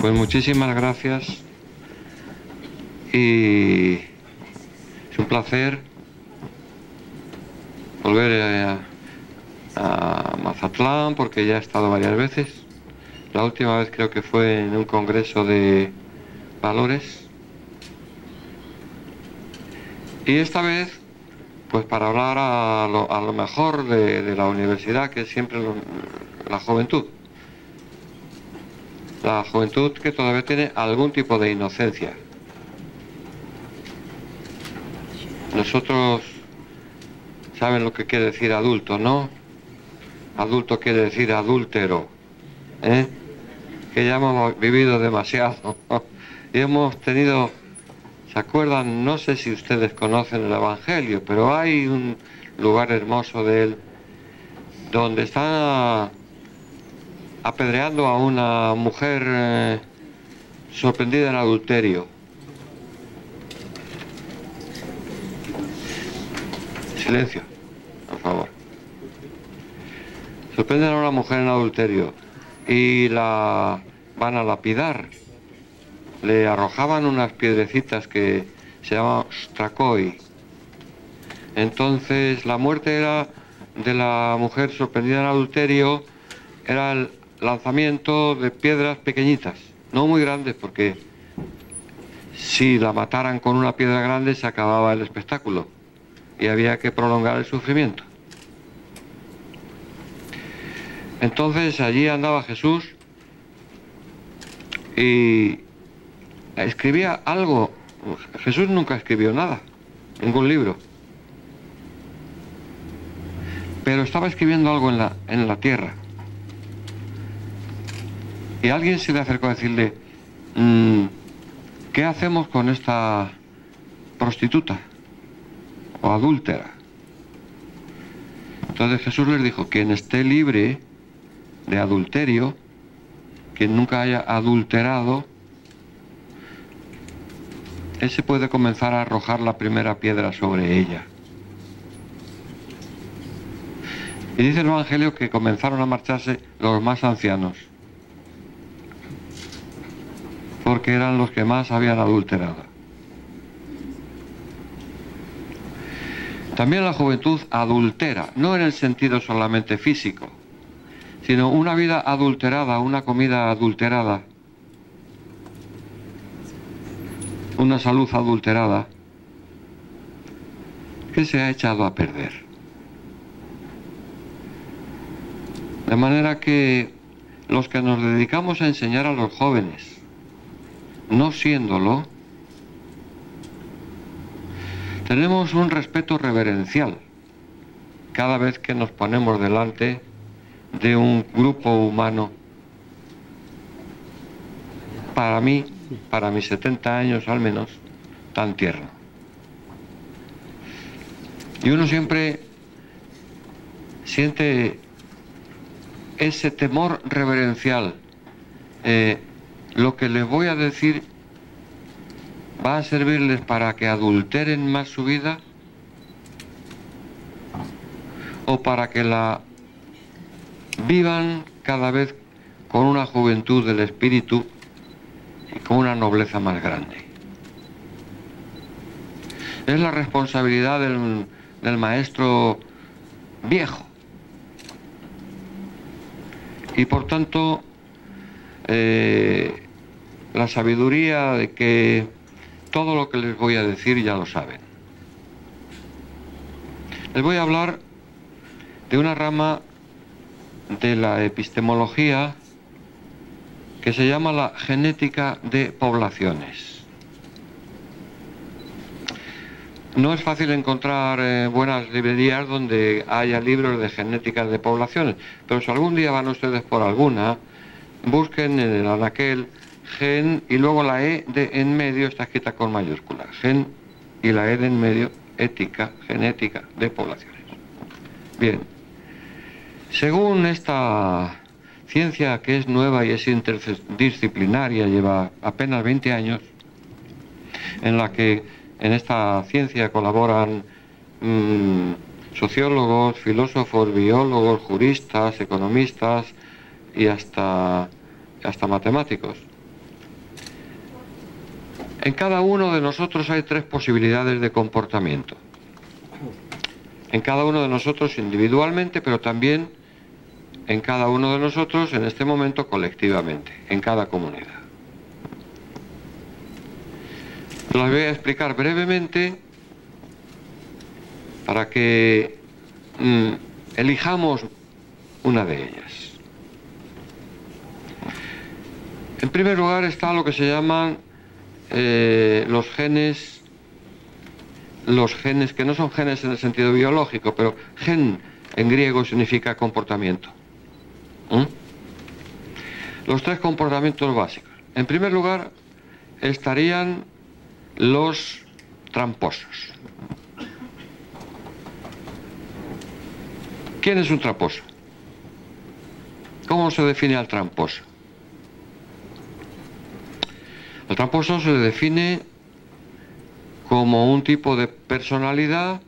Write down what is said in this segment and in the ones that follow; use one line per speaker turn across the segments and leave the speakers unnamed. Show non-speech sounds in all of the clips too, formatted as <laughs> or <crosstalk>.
Pues muchísimas gracias y es un placer volver a, a Mazatlán porque ya he estado varias veces. La última vez creo que fue en un congreso de valores. Y esta vez, pues para hablar a lo, a lo mejor de, la universidad, que es siempre la juventud. La juventud que todavía tiene algún tipo de inocencia. Nosotros saben lo que quiere decir adulto, ¿no? Adulto quiere decir adúltero, ¿eh? Que ya hemos vivido demasiado <laughs> y hemos tenido, ¿se acuerdan? No sé si ustedes conocen el Evangelio, pero hay un lugar hermoso de él donde están apedreando a una mujer eh, sorprendida en adulterio. Silencio, por favor. Sorprenden a una mujer en adulterio y la van a lapidar. Le arrojaban unas piedrecitas que se llaman strakoi. Entonces la muerte era de la mujer sorprendida en adulterio, era el lanzamiento de piedras pequeñitas, no muy grandes porque si la mataran con una piedra grande se acababa el espectáculo y había que prolongar el sufrimiento. Entonces allí andaba Jesús y escribía algo. Jesús nunca escribió nada, ningún libro. Pero estaba escribiendo algo en la, en la tierra. Y alguien se le acercó a decirle, "Mm, ¿qué hacemos con esta prostituta o adúltera? Entonces Jesús les dijo, quien esté libre de adulterio, quien nunca haya adulterado, ese puede comenzar a arrojar la primera piedra sobre ella. Y dice el Evangelio que comenzaron a marcharse los más ancianos, porque eran los que más habían adulterado. También la juventud adultera, no en el sentido solamente físico, sino una vida adulterada, una comida adulterada, una salud adulterada, que se ha echado a perder. De manera que los que nos dedicamos a enseñar a los jóvenes, no siéndolo, tenemos un respeto reverencial cada vez que nos ponemos delante de un grupo humano. Para mí, para mis 70 años al menos, tan tierno. Y uno siempre siente ese temor reverencial. Eh, lo que les voy a decir va a servirles para que adulteren más su vida o para que la vivan cada vez con una juventud del espíritu y con una nobleza más grande. Es la responsabilidad del, del maestro viejo. Y por tanto, eh, la sabiduría de que todo lo que les voy a decir ya lo saben. Les voy a hablar de una rama de la epistemología que se llama la genética de poblaciones. No es fácil encontrar eh, buenas librerías donde haya libros de genética de poblaciones, pero si algún día van ustedes por alguna, busquen en el anaquel gen y luego la E de en medio está escrita con mayúscula. Gen y la E de en medio, ética, genética de poblaciones. Bien, según esta ciencia que es nueva y es interdisciplinaria, lleva apenas 20 años, en la que en esta ciencia colaboran mmm, sociólogos, filósofos, biólogos, juristas, economistas y hasta, hasta matemáticos. En cada uno de nosotros hay tres posibilidades de comportamiento. En cada uno de nosotros individualmente, pero también en cada uno de nosotros en este momento colectivamente, en cada comunidad. Las voy a explicar brevemente para que mm, elijamos una de ellas. En primer lugar está lo que se llaman eh, los genes, los genes que no son genes en el sentido biológico, pero gen en griego significa comportamiento. ¿Mm? Los tres comportamientos básicos. En primer lugar estarían los tramposos. ¿Quién es un tramposo? ¿Cómo se define al tramposo? El tramposo se define como un tipo de personalidad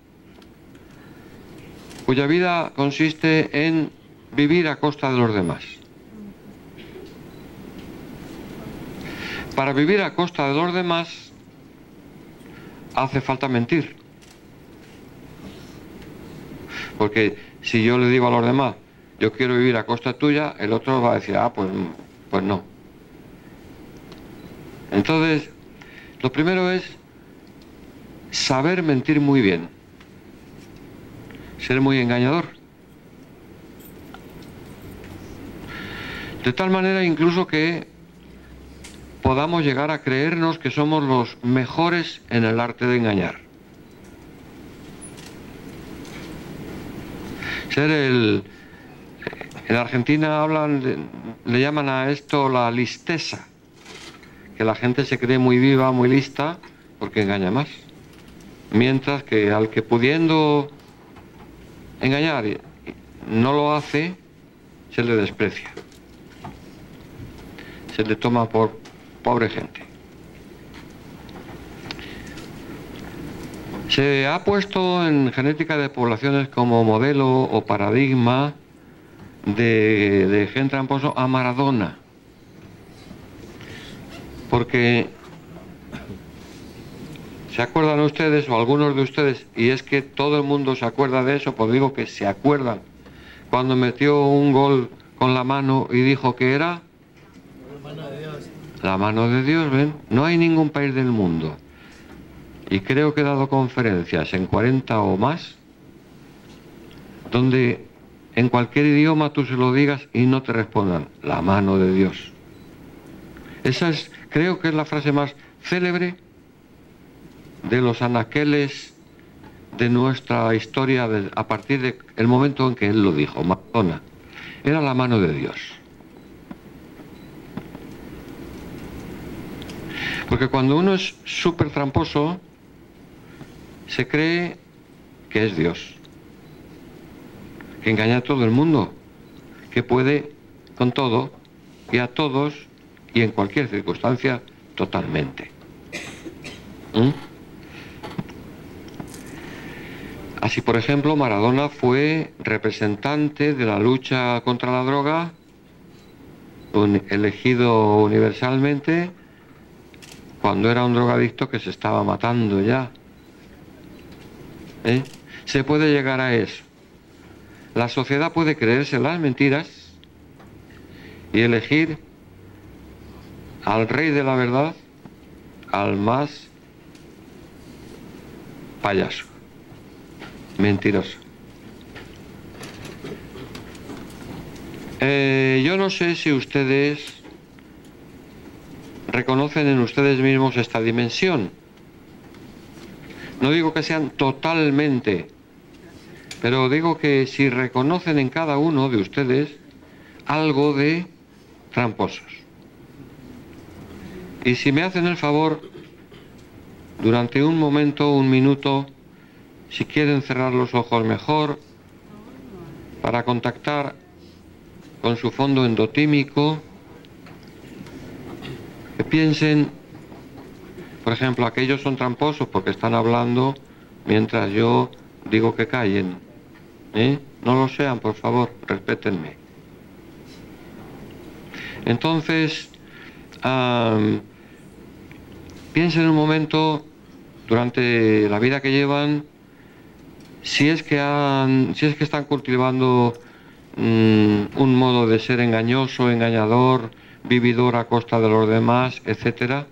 cuya vida consiste en vivir a costa de los demás. Para vivir a costa de los demás hace falta mentir. Porque si yo le digo a los demás, yo quiero vivir a costa tuya, el otro va a decir, ah, pues, pues no. Entonces, lo primero es saber mentir muy bien, ser muy engañador. De tal manera incluso que podamos llegar a creernos que somos los mejores en el arte de engañar. Ser el... En Argentina hablan, le llaman a esto la listeza que la gente se cree muy viva, muy lista, porque engaña más. Mientras que al que pudiendo engañar no lo hace, se le desprecia. Se le toma por pobre gente. Se ha puesto en genética de poblaciones como modelo o paradigma de, de gen tramposo a Maradona porque ¿se acuerdan ustedes o algunos de ustedes? Y es que todo el mundo se acuerda de eso, pues digo que se acuerdan. Cuando metió un gol con la mano y dijo que era... La mano de Dios. La mano de Dios, ¿ven? No hay ningún país del mundo. Y creo que he dado conferencias en 40 o más, donde en cualquier idioma tú se lo digas y no te respondan, la mano de Dios. Esa es Creo que es la frase más célebre de los anaqueles de nuestra historia a partir del momento en que él lo dijo, Madonna. Era la mano de Dios. Porque cuando uno es súper tramposo, se cree que es Dios, que engaña a todo el mundo, que puede con todo y a todos y en cualquier circunstancia totalmente. ¿Mm? Así, por ejemplo, Maradona fue representante de la lucha contra la droga, elegido universalmente cuando era un drogadicto que se estaba matando ya. ¿Eh? Se puede llegar a eso. La sociedad puede creerse las mentiras y elegir al rey de la verdad, al más payaso, mentiroso. Eh, yo no sé si ustedes reconocen en ustedes mismos esta dimensión. No digo que sean totalmente, pero digo que si reconocen en cada uno de ustedes algo de tramposos. Y si me hacen el favor, durante un momento, un minuto, si quieren cerrar los ojos mejor, para contactar con su fondo endotímico, que piensen, por ejemplo, aquellos son tramposos porque están hablando mientras yo digo que callen. ¿eh? No lo sean, por favor, respétenme. Entonces, piensen un momento durante la vida que llevan si es que han, si es que están cultivando mm, un modo de ser engañoso, engañador, vividor a costa de los demás, etcétera.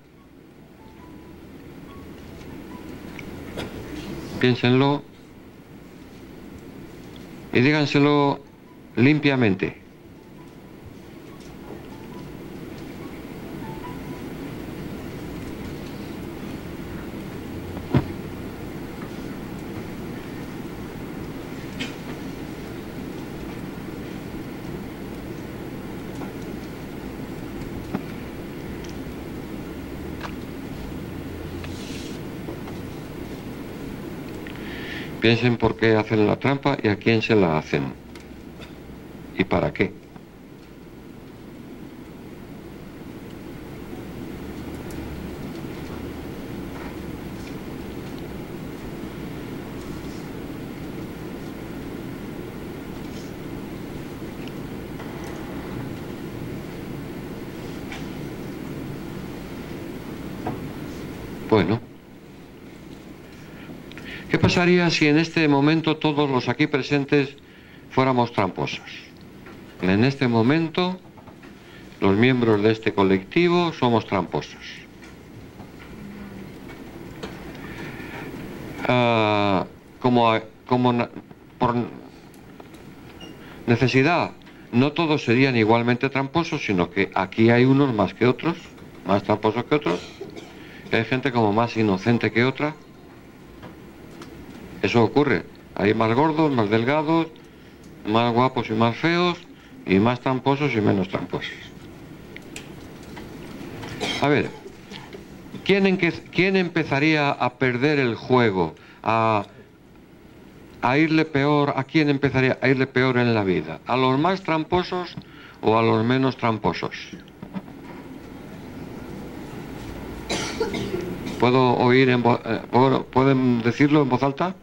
Piénsenlo y díganselo limpiamente. Piensen por qué hacen la trampa y a quién se la hacen. ¿Y para qué? Bueno. ¿Qué pasaría si en este momento todos los aquí presentes fuéramos tramposos? En este momento, los miembros de este colectivo somos tramposos. Ah, como por necesidad, no todos serían igualmente tramposos, sino que aquí hay unos más que otros, más tramposos que otros, hay gente como más inocente que otra, eso ocurre. Hay más gordos, más delgados, más guapos y más feos, y más tramposos y menos tramposos. A ver, ¿quién, empezaría a perder el juego? A, irle peor, ¿a quién empezaría a irle peor en la vida? ¿A los más tramposos o a los menos tramposos? ¿Puedo oír en eh, ¿Pueden decirlo en voz alta?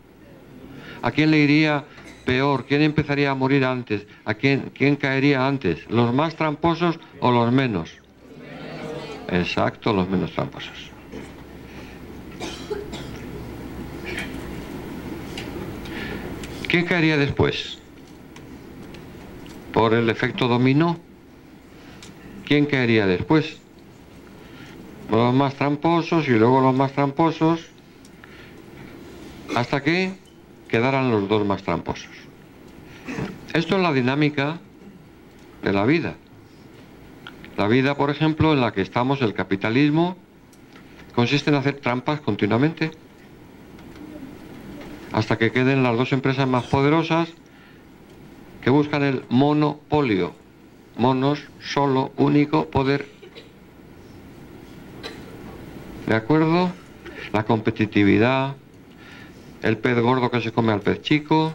¿A quién le iría peor? ¿Quién empezaría a morir antes? ¿A quién, quién caería antes? ¿Los más tramposos o los menos? Exacto, los menos tramposos. ¿Quién caería después? ¿Por el efecto dominó? ¿Quién caería después? Los más tramposos y luego los más tramposos. ¿Hasta qué? Quedaran los dos más tramposos. Esto es la dinámica de la vida. La vida, por ejemplo, en la que estamos, el capitalismo, consiste en hacer trampas continuamente hasta que queden las dos empresas más poderosas que buscan el monopolio. Monos, solo, único, poder. ¿De acuerdo? La competitividad, el pez gordo que se come al pez chico,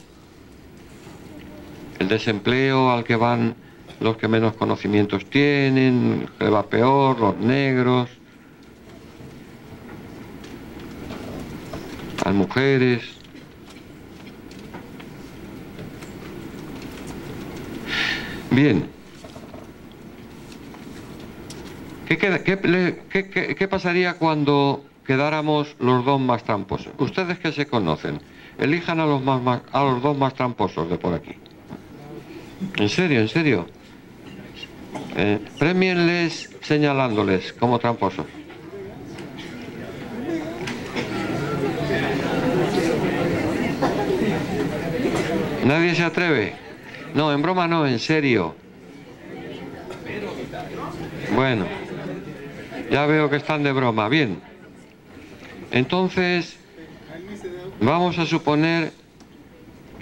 el desempleo al que van los que menos conocimientos tienen, que va peor, los negros, las mujeres. Bien. ¿Qué, pasaría cuando quedáramos los dos más tramposos. Ustedes que se conocen, elijan a los, más, a los dos más tramposos de por aquí. En serio, en serio. Eh, premienles señalándoles como tramposos. ¿Nadie se atreve? No, en broma no, en serio. Bueno, ya veo que están de broma. Bien. Entonces, vamos a suponer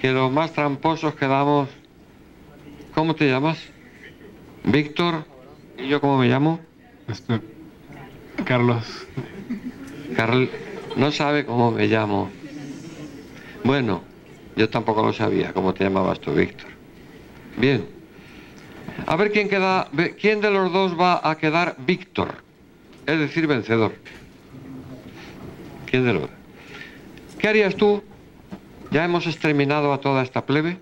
que los más tramposos quedamos... ¿Cómo te llamas? Víctor. ¿Y yo cómo me llamo?
Carlos.
Carl... No sabe cómo me llamo. Bueno, yo tampoco lo sabía cómo te llamabas tú, Víctor. Bien. A ver quién queda, quién de los dos va a quedar Víctor, es decir, vencedor. ¿Quién de los? ¿Qué harías tú? Ya hemos exterminado a toda esta plebe.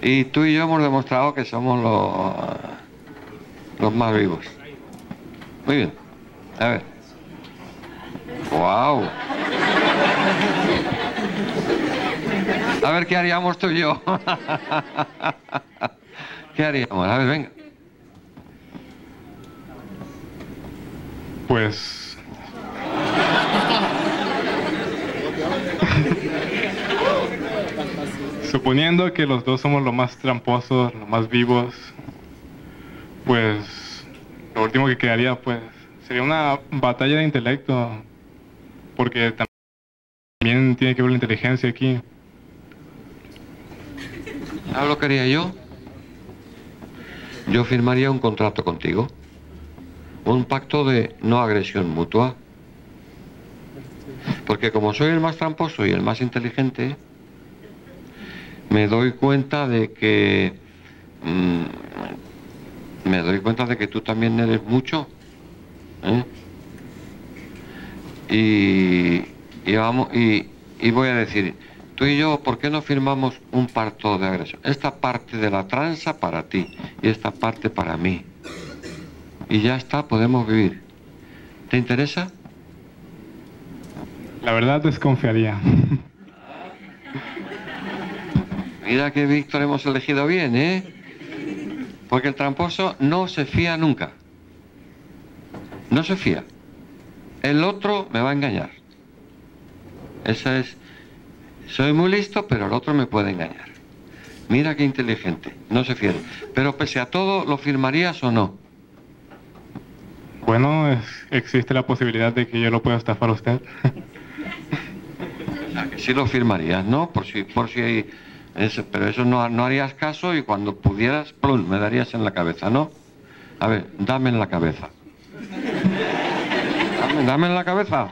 Y tú y yo hemos demostrado que somos los, los más vivos. Muy bien. A ver. ¡Wow! A ver qué haríamos tú y yo. <laughs> ¿Qué haríamos? A ver, venga.
Pues... Suponiendo que los dos somos lo más tramposos, lo más vivos, pues lo último que quedaría pues sería una batalla de intelecto, porque también tiene que ver la inteligencia aquí. <laughs>
¿Sabes lo que haría yo? Yo firmaría un contrato contigo, un pacto de no agresión mutua, porque como soy el más tramposo y el más inteligente, me doy cuenta de que mm, me doy cuenta de que tú también eres mucho ¿eh? y, y, vamos y, y, voy a decir tú y yo ¿por qué no firmamos un pacto de agresión? esta parte de la tranza para ti y esta parte para mí y ya está, podemos vivir ¿te interesa?
La verdad desconfiaría <laughs>
Mira que Víctor hemos elegido bien, ¿eh? Porque el tramposo no se fía nunca. No se fía. El otro me va a engañar. Esa es... Soy muy listo, pero el otro me puede engañar. Mira qué inteligente. No se fía. Pero pese a todo, ¿lo firmarías o no?
Bueno, es, existe la posibilidad de que yo lo pueda estafar a usted. <laughs>
o sea, que sí lo firmarías, ¿no? Por si, por si hay eso, pero eso no, no, harías caso y cuando pudieras, plum, me darías en la cabeza, ¿no? A ver, dame en la cabeza. Dame, dame en la cabeza.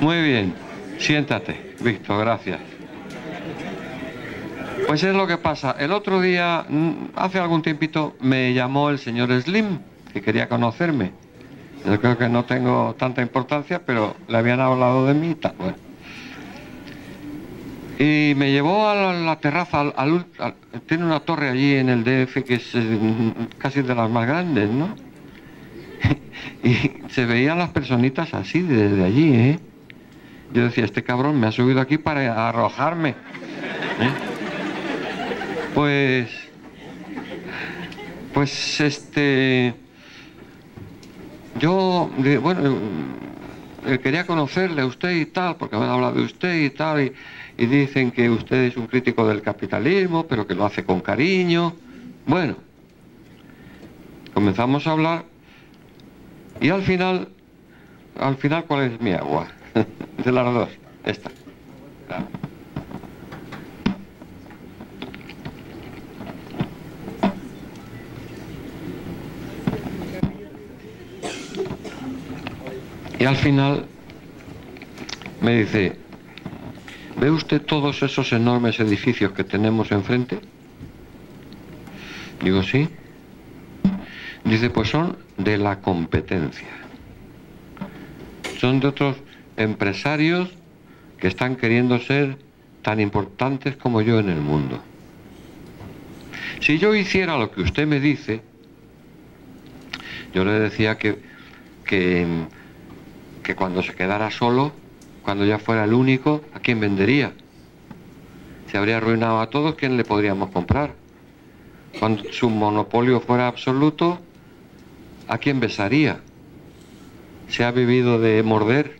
Muy bien, siéntate, Víctor, gracias. Pues es lo que pasa. El otro día, mm, hace algún tiempito, me llamó el señor Slim, que quería conocerme. Yo creo que no tengo tanta importancia, pero le habían hablado de mí y tal. Bueno. Y me llevó a la, terraza, al, tiene una torre allí en el DF que es eh, casi de las más grandes, ¿no? <laughs> y se veían las personitas así desde allí, ¿eh? Yo decía, este cabrón me ha subido aquí para arrojarme. ¿eh? Pues, pues este yo, bueno, eh, quería conocerle a usted y tal, porque me han hablado de usted y tal, y, dicen que usted es un crítico del capitalismo, pero que lo hace con cariño. Bueno, comenzamos a hablar y al final, al final, ¿cuál es mi agua? <laughs> de las dos, esta. Y al final me dice, ¿ve usted todos esos enormes edificios que tenemos enfrente? Digo, sí. Dice, pues son de la competencia. Son de otros empresarios que están queriendo ser tan importantes como yo en el mundo. Si yo hiciera lo que usted me dice, yo le decía que, que que cuando se quedara solo, cuando ya fuera el único, ¿a quién vendería? Se habría arruinado a todos, ¿quién le podríamos comprar? Cuando su monopolio fuera absoluto, ¿a quién besaría? Se ha vivido de morder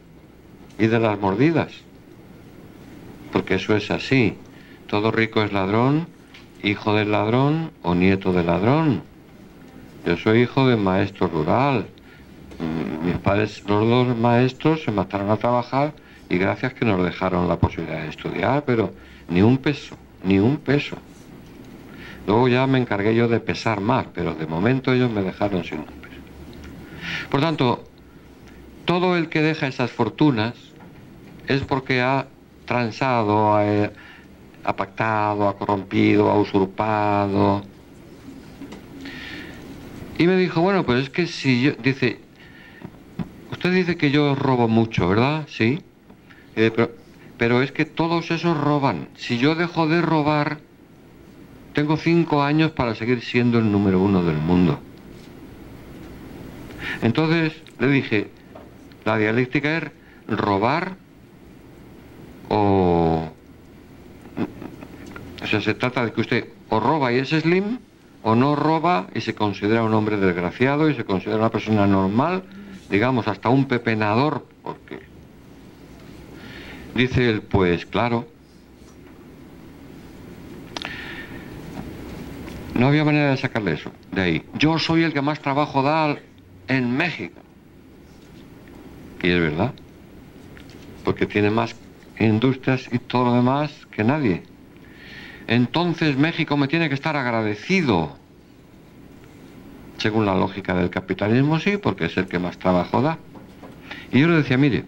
y de las mordidas. Porque eso es así. Todo rico es ladrón, hijo del ladrón o nieto del ladrón. Yo soy hijo de maestro rural mis padres, los dos maestros, se mataron a trabajar y gracias que nos dejaron la posibilidad de estudiar, pero ni un peso, ni un peso. Luego ya me encargué yo de pesar más, pero de momento ellos me dejaron sin un peso. Por tanto, todo el que deja esas fortunas es porque ha transado, ha, ha pactado, ha corrompido, ha usurpado. Y me dijo, bueno, pues es que si yo, dice, Usted dice que yo robo mucho, ¿verdad? Sí. Eh, pero, es que todos esos roban. Si yo dejo de robar, tengo cinco años para seguir siendo el número uno del mundo. Entonces le dije, la dialéctica es robar o... O sea, se trata de que usted o roba y es slim, o no roba y se considera un hombre desgraciado y se considera una persona normal, digamos, hasta un pepenador, porque... Dice él, pues claro, no había manera de sacarle eso de ahí. Yo soy el que más trabajo da en México. Y es verdad, porque tiene más industrias y todo lo demás que nadie. Entonces México me tiene que estar agradecido. Según la lógica del capitalismo, sí, porque es el que más trabajo da. Y yo le decía, mire,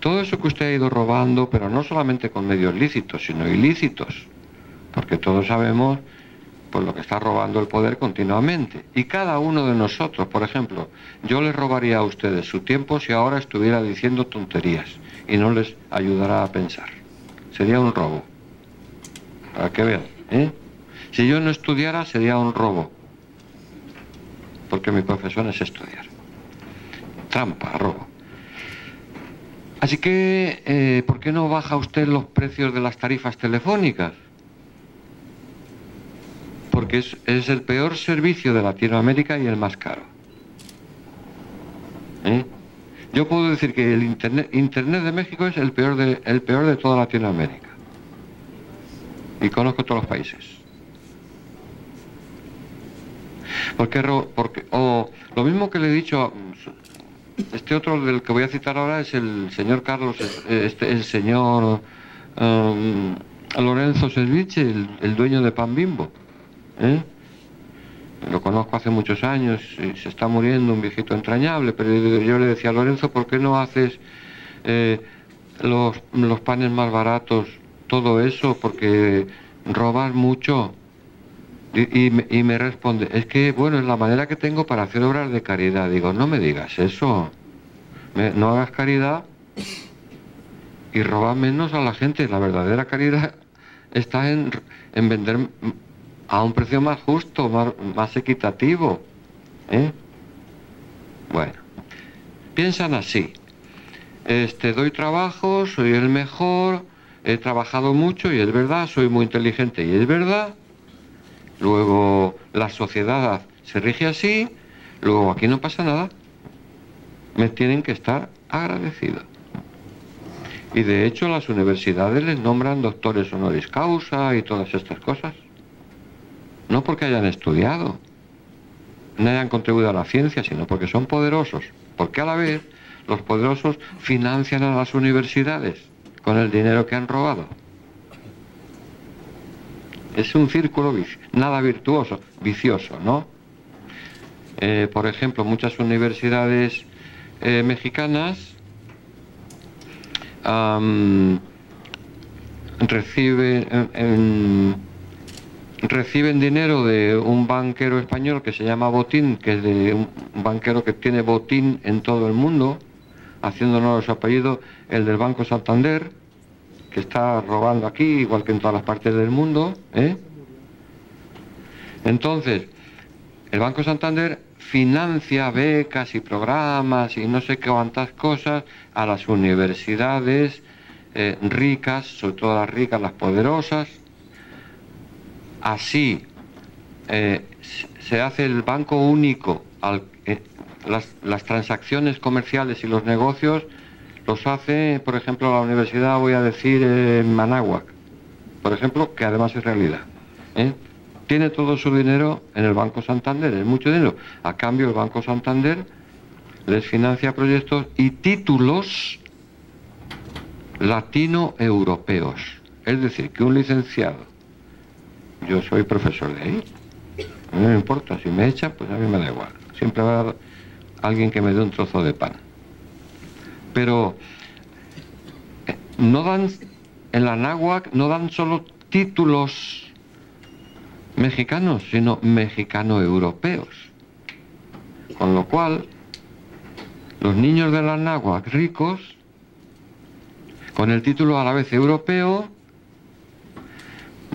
todo eso que usted ha ido robando, pero no solamente con medios lícitos, sino ilícitos, porque todos sabemos por lo que está robando el poder continuamente. Y cada uno de nosotros, por ejemplo, yo les robaría a ustedes su tiempo si ahora estuviera diciendo tonterías y no les ayudara a pensar. Sería un robo. Para que vean. ¿eh? Si yo no estudiara sería un robo. Porque mi profesión es estudiar. Trampa, robo. Así que, eh, ¿por qué no baja usted los precios de las tarifas telefónicas? Porque es, es el peor servicio de Latinoamérica y el más caro. ¿Eh? Yo puedo decir que el internet, internet de México es el peor de, el peor de toda Latinoamérica. Y conozco todos los países. Porque, porque o lo mismo que le he dicho, este otro del que voy a citar ahora es el señor Carlos, este, el señor um, Lorenzo Serviche, el, dueño de Pan Bimbo. ¿eh? Lo conozco hace muchos años y se está muriendo un viejito entrañable, pero yo le decía Lorenzo, ¿por qué no haces eh, los, los panes más baratos, todo eso? Porque robas mucho. Y, me, responde, es que, bueno, es la manera que tengo para hacer obras de caridad. Digo, no me digas eso. no hagas caridad y roba menos a la gente. La verdadera caridad está en, en vender a un precio más justo, más, equitativo. ¿eh? Bueno, piensan así. Este, doy trabajo, soy el mejor, he trabajado mucho y es verdad, soy muy inteligente y es verdad luego la sociedad se rige así, luego aquí no pasa nada. Me tienen que estar agradecidos. Y de hecho las universidades les nombran doctores honoris causa y todas estas cosas. No porque hayan estudiado, no hayan contribuido a la ciencia, sino porque son poderosos. Porque a la vez los poderosos financian a las universidades con el dinero que han robado. Es un círculo nada virtuoso, vicioso, ¿no? Eh, por ejemplo, muchas universidades eh, mexicanas reciben, reciben dinero de un banquero español que se llama Botín, que es de un banquero que tiene Botín en todo el mundo, haciéndonos su apellido, el del Banco Santander, que está robando aquí, igual que en todas las partes del mundo. ¿eh? Entonces, el Banco Santander financia becas y programas y no sé qué cuántas cosas a las universidades eh, ricas, sobre todo las ricas, las poderosas. Así eh, se hace el banco único, las transacciones comerciales y los negocios los hace, por ejemplo, la universidad, voy a decir, en Manáhuac, por ejemplo, que además es realidad. ¿eh? Tiene todo su dinero en el Banco Santander, es mucho dinero. A cambio, el Banco Santander les financia proyectos y títulos latino-europeos. Es decir, que un licenciado, yo soy profesor de ahí, no me importa, si me echan, pues a mí me da igual. Siempre va a haber alguien que me dé un trozo de pan pero eh, no dan, en la náhuac no dan solo títulos mexicanos, sino mexicano-europeos. Con lo cual, los niños de la náhuac ricos, con el título a la vez europeo,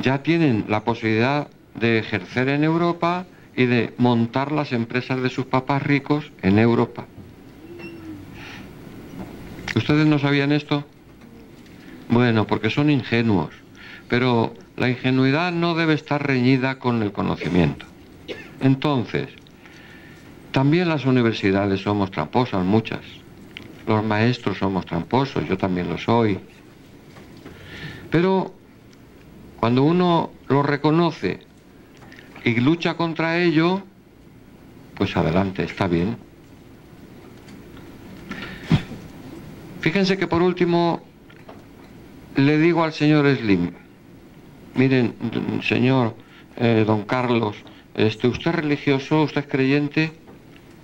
ya tienen la posibilidad de ejercer en Europa y de montar las empresas de sus papás ricos en Europa. ¿Ustedes no sabían esto? Bueno, porque son ingenuos, pero la ingenuidad no debe estar reñida con el conocimiento. Entonces, también las universidades somos tramposas, muchas. Los maestros somos tramposos, yo también lo soy. Pero cuando uno lo reconoce y lucha contra ello, pues adelante, está bien. Fíjense que por último le digo al señor Slim, miren, señor eh, don Carlos, este, ¿usted es religioso? ¿Usted es creyente?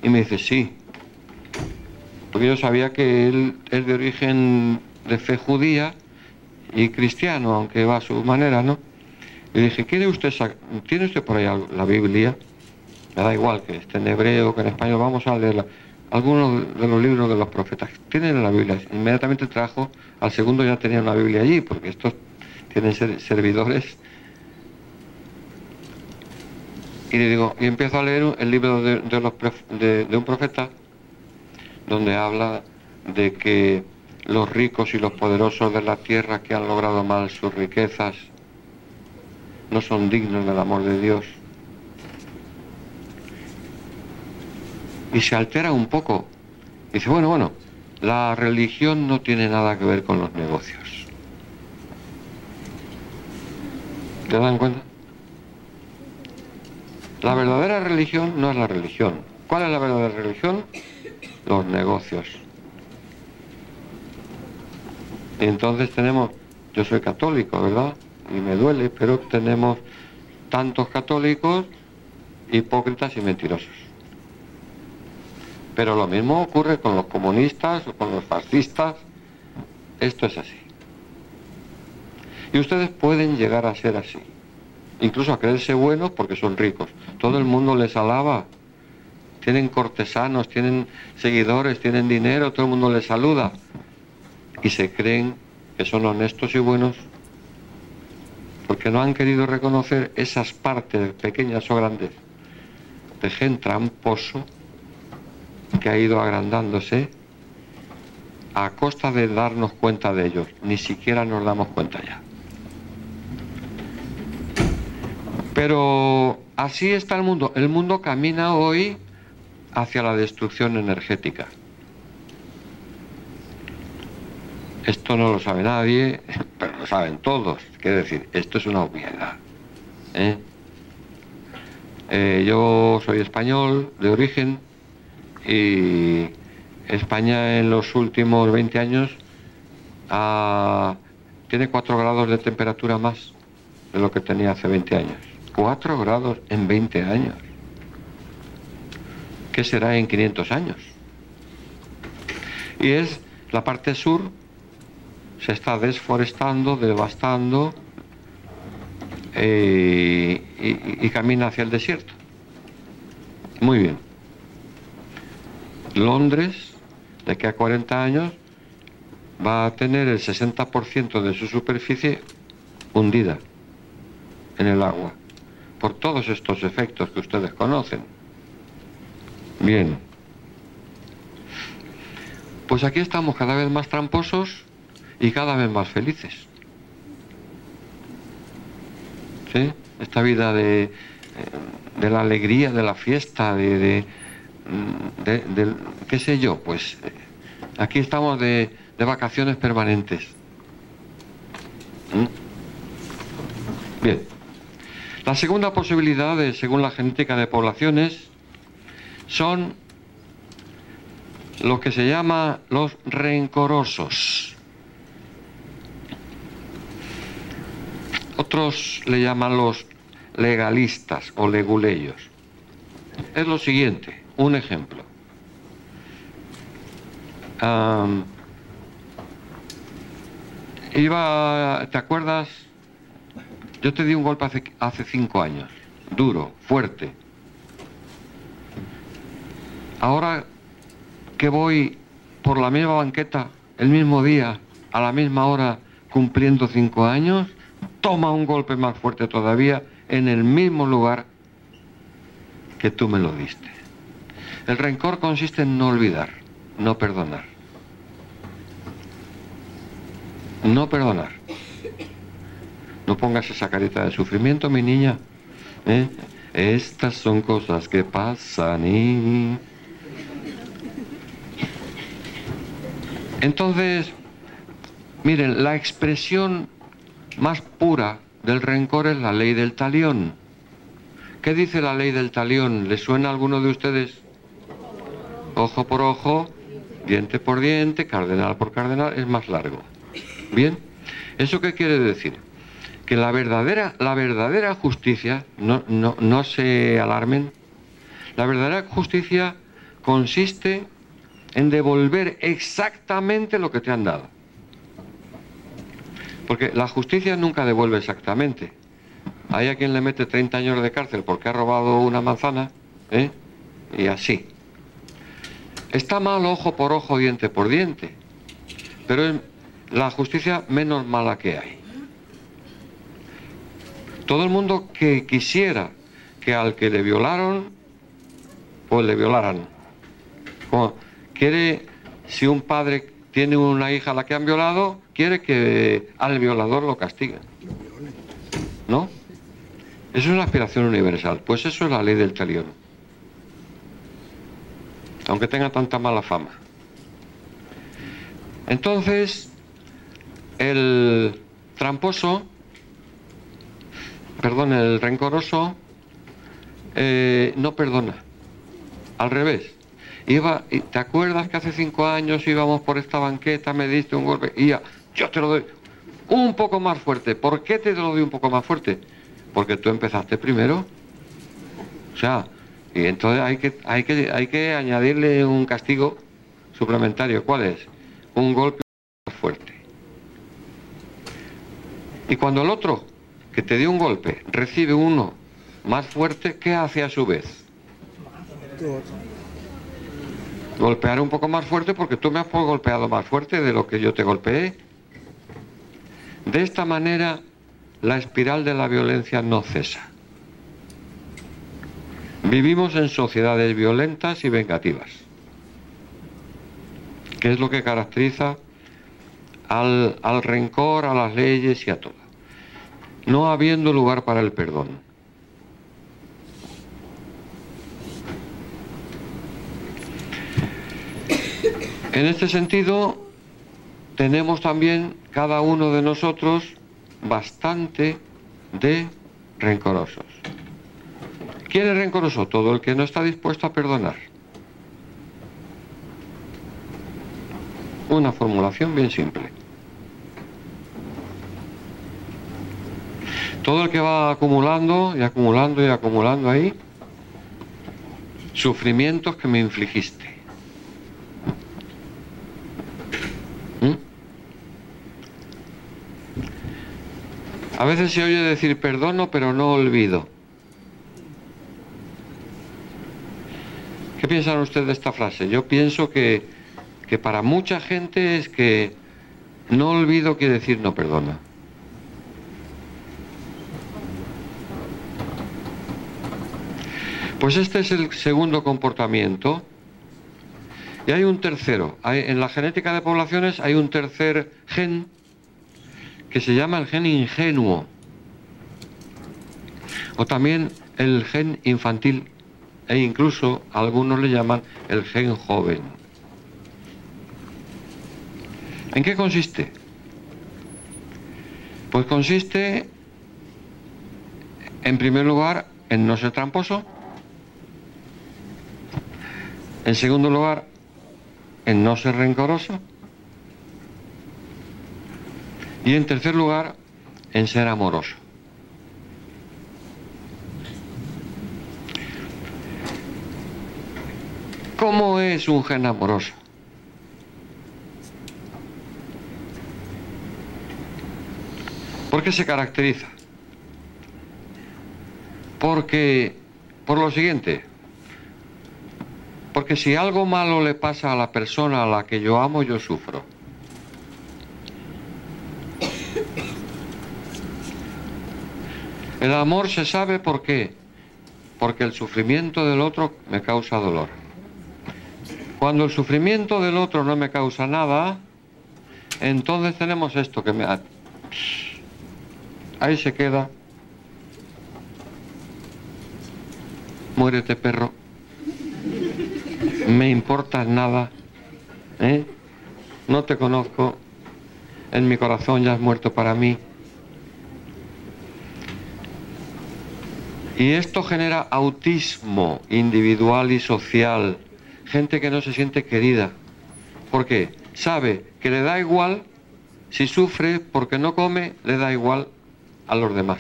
Y me dice, sí. Porque yo sabía que él es de origen de fe judía y cristiano, aunque va a su manera, ¿no? Y dije, ¿quiere usted ¿tiene usted por ahí la Biblia? Me da igual que esté en hebreo, que en español, vamos a leerla algunos de los libros de los profetas. Tienen la Biblia. Inmediatamente trajo, al segundo ya tenía una Biblia allí, porque estos tienen servidores. Y le digo, y empiezo a leer el libro de, de un profeta, donde habla de que los ricos y los poderosos de la tierra que han logrado mal sus riquezas no son dignos del amor de Dios y se altera un poco. Dice, bueno, bueno, la religión no tiene nada que ver con los negocios. ¿Te dan cuenta? La verdadera religión no es la religión. ¿Cuál es la verdadera religión? Los negocios. Entonces tenemos, yo soy católico, ¿verdad? Y me duele, pero tenemos tantos católicos hipócritas y mentirosos. Pero lo mismo ocurre con los comunistas o con los fascistas. Esto es así. Y ustedes pueden llegar a ser así. Incluso a creerse buenos porque son ricos. Todo el mundo les alaba. Tienen cortesanos, tienen seguidores, tienen dinero, todo el mundo les saluda. Y se creen que son honestos y buenos porque no han querido reconocer esas partes pequeñas o grandes de gente tramposo que ha ido agrandándose a costa de darnos cuenta de ellos. Ni siquiera nos damos cuenta ya. Pero así está el mundo. El mundo camina hoy hacia la destrucción energética. Esto no lo sabe nadie, <laughs> pero lo saben todos. Quiero decir, esto es una obviedad. ¿eh? Eh, yo soy español de origen, y España en los últimos 20 años tiene 4 grados de temperatura más de lo que tenía hace 20 años. 4 grados en 20 años. ¿Qué será en 500 años? Y es la parte sur se está desforestando, devastando eh, y camina hacia el desierto. Muy bien. Londres, de aquí a 40 años, va a tener el 60% de su superficie hundida en el agua, por todos estos efectos que ustedes conocen. Bien. Pues aquí estamos cada vez más tramposos y cada vez más felices. ¿Sí? Esta vida de, eh, de la alegría, de la fiesta, de de, qué sé yo, pues eh, aquí estamos de, vacaciones permanentes. ¿Mm? Bien. La segunda posibilidad, según la genética de poblaciones, son lo que se llama los rencorosos. Otros le llaman los legalistas o leguleyos. Es lo siguiente. Un ejemplo. iba, ¿te acuerdas? Yo te di un golpe hace, hace cinco años, duro, fuerte. Ahora que voy por la misma banqueta, el mismo día, a la misma hora, cumpliendo cinco años, toma un golpe más fuerte todavía en el mismo lugar que tú me lo diste. El rencor consiste en no olvidar, no perdonar. No perdonar. No pongas esa carita de sufrimiento, mi niña. ¿eh? Estas son cosas que pasan y... Entonces, miren, la expresión más pura del rencor es la ley del talión. ¿Qué dice la ley del talión? ¿Le suena a alguno de ustedes? Ojo por ojo, diente por diente, cardenal por cardenal, es más largo. Bien, ¿eso qué quiere decir? Que la verdadera, la verdadera justicia, no, no, no se alarmen, la verdadera justicia consiste en devolver exactamente lo que te han dado. Porque la justicia nunca devuelve exactamente. Hay a quien le mete 30 años de cárcel porque ha robado una manzana, ¿eh? y así. Está mal ojo por ojo, diente por diente, pero es la justicia menos mala que hay. Todo el mundo que quisiera que al que le violaron, pues le violaran. Quiere, si un padre tiene una hija a la que han violado, quiere que al violador lo castiguen. ¿No? Es una aspiración universal. Pues eso es la ley del talión. Aunque tenga tanta mala fama. Entonces, el tramposo, perdón, el rencoroso, eh, no perdona. Al revés. Iba, ¿Te acuerdas que hace cinco años íbamos por esta banqueta, me diste un golpe? Y ya, yo te lo doy un poco más fuerte. ¿Por qué te lo doy un poco más fuerte? Porque tú empezaste primero. O sea, y entonces hay que, hay que, hay que añadirle un castigo suplementario. ¿Cuál es? Un golpe fuerte. Y cuando el otro, que te dio un golpe, recibe uno más fuerte, ¿qué hace a su vez? Golpear un poco más fuerte porque tú me has golpeado más fuerte de lo que yo te golpeé. De esta manera, la espiral de la violencia no cesa. Vivimos en sociedades violentas y vengativas, que es lo que caracteriza al, al, rencor, a las leyes y a todo. No habiendo lugar para el perdón. En este sentido, tenemos también cada uno de nosotros bastante de rencorosos. ¿Quién es rencoroso? Todo el que no está dispuesto a perdonar. Una formulación bien simple. Todo el que va acumulando y acumulando y acumulando ahí sufrimientos que me infligiste. A veces se oye decir perdono, pero no olvido. Piensan ustedes de esta frase? Yo pienso que, que para mucha gente es que no olvido quiere decir no perdona. Pues este es el segundo comportamiento. Y hay un tercero. en la genética de poblaciones hay un tercer gen que se llama el gen ingenuo o también el gen infantil e incluso algunos le llaman el gen joven. ¿En qué consiste? Pues consiste, en primer lugar, en no ser tramposo, en segundo lugar, en no ser rencoroso, y en tercer lugar, en ser amoroso. ¿Cómo es un gen amoroso? ¿Por qué se caracteriza? Porque, por lo siguiente, porque si algo malo le pasa a la persona a la que yo amo, yo sufro. El amor se sabe por qué. Porque el sufrimiento del otro me causa dolor. Cuando el sufrimiento del otro no me causa nada, entonces tenemos esto que me... Ahí se queda. Muérete, perro. Me importa nada. ¿eh? No te conozco. En mi corazón ya has muerto para mí. Y esto genera autismo individual y social. Gente que no se siente querida. ¿Por qué? Sabe que le da igual si sufre porque no come, le da igual a los demás.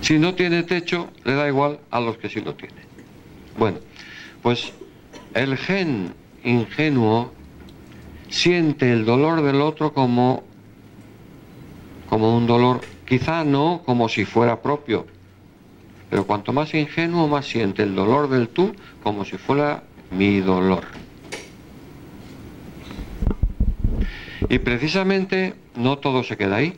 Si no tiene techo, le da igual a los que sí lo tienen. Bueno, pues el gen ingenuo siente el dolor del otro como, como un dolor, quizá no como si fuera propio, pero cuanto más ingenuo, más siente el dolor del tú como si fuera mi dolor. Y precisamente no todo se queda ahí,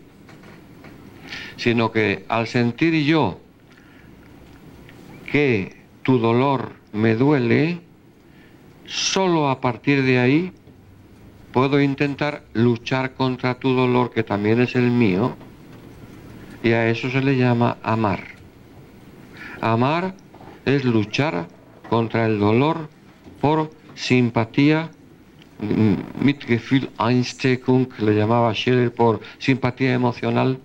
sino que al sentir yo que tu dolor me duele, solo a partir de ahí puedo intentar luchar contra tu dolor, que también es el mío, y a eso se le llama amar. Amar es luchar contra el dolor por simpatía, Mitgefühl, Einsteckung, le llamaba Scheller, por simpatía emocional,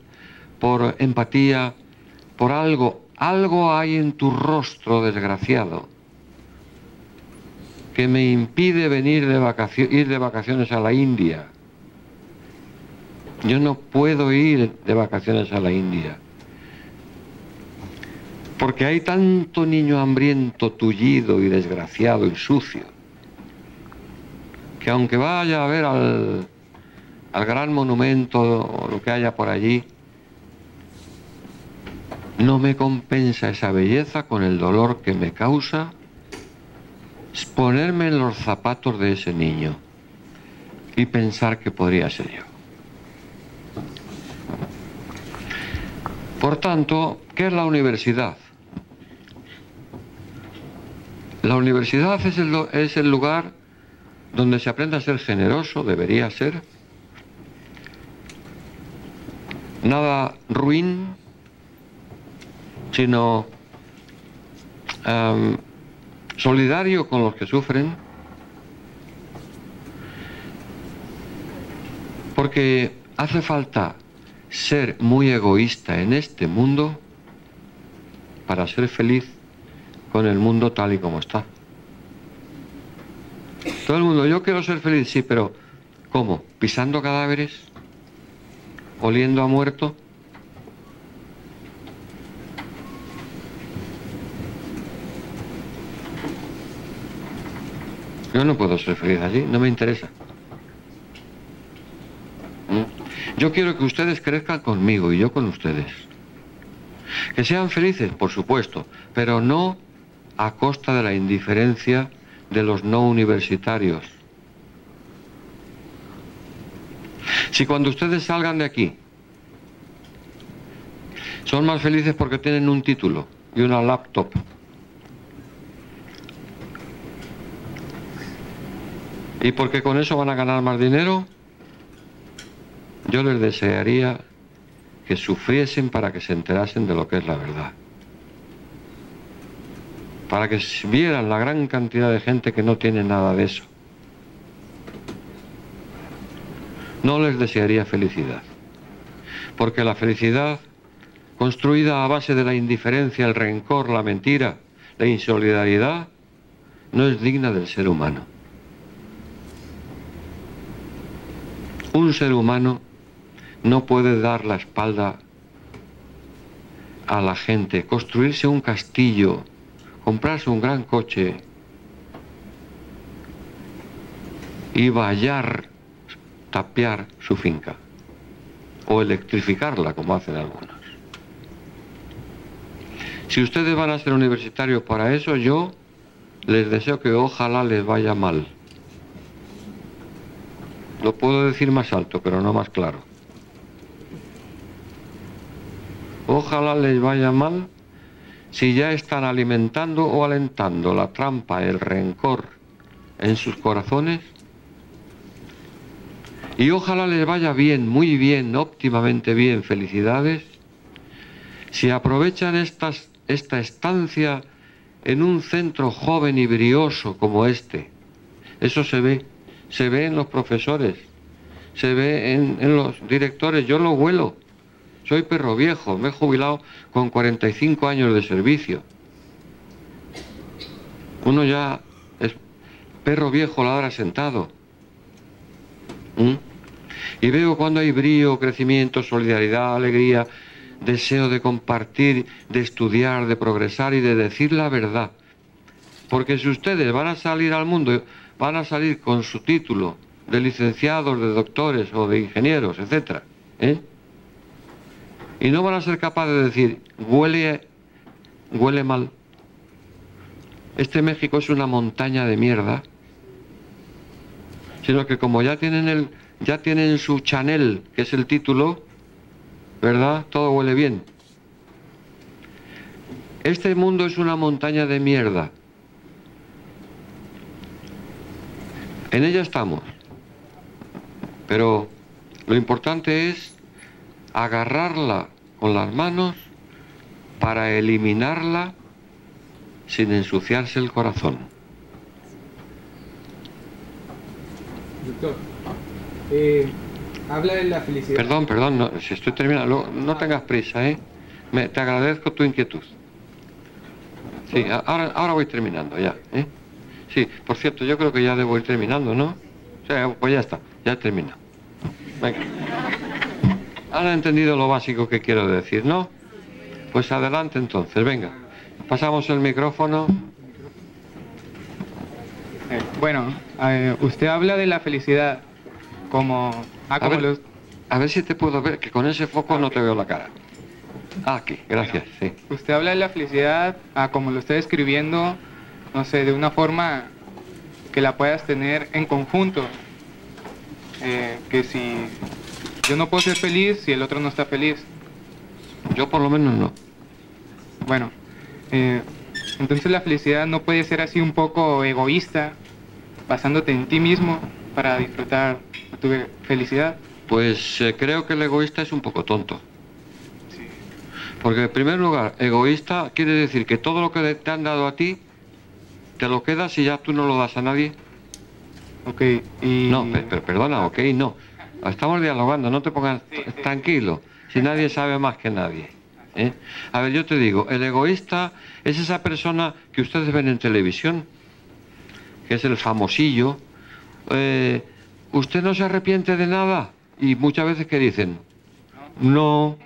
por empatía, por algo. Algo hay en tu rostro, desgraciado, que me impide venir de ir de vacaciones a la India. Yo no puedo ir de vacaciones a la India. Porque hay tanto niño hambriento, tullido y desgraciado y sucio, que aunque vaya a ver al, al gran monumento o lo que haya por allí, no me compensa esa belleza con el dolor que me causa ponerme en los zapatos de ese niño y pensar que podría ser yo. Por tanto, ¿qué es la universidad? La universidad es el, lugar donde se aprende a ser generoso, debería ser. Nada ruin, sino em, solidario con los que sufren, porque hace falta ser muy egoísta en este mundo para ser feliz con el mundo tal y como está. Todo el mundo, yo quiero ser feliz, sí, pero ¿cómo? ¿Pisando cadáveres? ¿Oliendo a muerto? Yo no puedo ser feliz allí, no me interesa. ¿Mm? Yo quiero que ustedes crezcan conmigo y yo con ustedes. Que sean felices, por supuesto, pero no a costa de la indiferencia de los no universitarios. Si cuando ustedes salgan de aquí son más felices porque tienen un título y una laptop, y porque con eso van a ganar más dinero, yo les desearía que sufriesen para que se enterasen de lo que es la verdad para que vieran la gran cantidad de gente que no tiene nada de eso. No les desearía felicidad, porque la felicidad, construida a base de la indiferencia, el rencor, la mentira, la insolidaridad, no es digna del ser humano. Un ser humano no puede dar la espalda a la gente, construirse un castillo comprarse un gran coche y vallar, tapiar su finca o electrificarla como hacen algunos. Si ustedes van a ser universitarios para eso, yo les deseo que ojalá les vaya mal. Lo puedo decir más alto, pero no más claro. Ojalá les vaya mal si ya están alimentando o alentando la trampa, el rencor en sus corazones. Y ojalá les vaya bien, muy bien, óptimamente bien, felicidades, si aprovechan estas, esta estancia en un centro joven y brioso como este. Eso se ve, se ve en los profesores, se ve en, los directores, yo lo huelo. Soy perro viejo, me he jubilado con 45 años de servicio. Uno ya es perro viejo ladra sentado. ¿Mm? Y veo cuando hay brío, crecimiento, solidaridad, alegría, deseo de compartir, de estudiar, de progresar y de decir la verdad. Porque si ustedes van a salir al mundo, van a salir con su título de licenciados, de doctores o de ingenieros, ¿eh? Y no van a ser capaces de decir, huele, huele mal. Este México es una montaña de mierda, sino que como ya tienen el, ya tienen su Chanel, que es el título, ¿verdad? Todo huele bien. Este mundo es una montaña de mierda. En ella estamos. Pero lo importante es agarrarla con las manos para eliminarla sin ensuciarse el corazón.
Doctor, eh, habla de la felicidad.
Perdón, perdón, no, si estoy terminando, no, no tengas prisa, ¿eh? Me- te agradezco tu inquietud. Sí, ahora, ahora voy terminando ya, ¿eh? Sí, por cierto, yo creo que ya debo ir terminando, ¿no? O sea, pues ya está, ya he terminado. Venga. Han entendido lo básico que quiero decir, ¿no? Pues adelante entonces, venga. Pasamos el micrófono.
Eh, bueno, eh, usted habla de la felicidad como... Ah,
A ver.
los-
A ver si te puedo ver, que con ese foco no te veo la cara. Ah, aquí, gracias, sí.
Usted habla de la felicidad ah, como lo está describiendo, no sé, de una forma que la puedas tener en conjunto. Eh, que si yo no puedo ser feliz si el otro no está feliz.
Yo por lo menos no.
Bueno, eh, entonces la felicidad no puede ser así un poco egoísta, basándote en ti mismo para disfrutar tu felicidad.
Pues eh, creo que el egoísta es un poco tonto. Porque en primer lugar, egoísta quiere decir que todo lo que te han dado a ti, te lo quedas y ya tú no lo das a nadie.
Ok, y...
No, pe- pero, perdona, ok, no. Estamos dialogando, no te pongas
Sí, sí.
tranquilo, si nadie sabe más que nadie. ¿eh? A ver, yo te digo, el egoísta es esa persona que ustedes ven en televisión, que es el famosillo. eh, ¿Usted no se arrepiente de nada? Y muchas veces que dicen, no.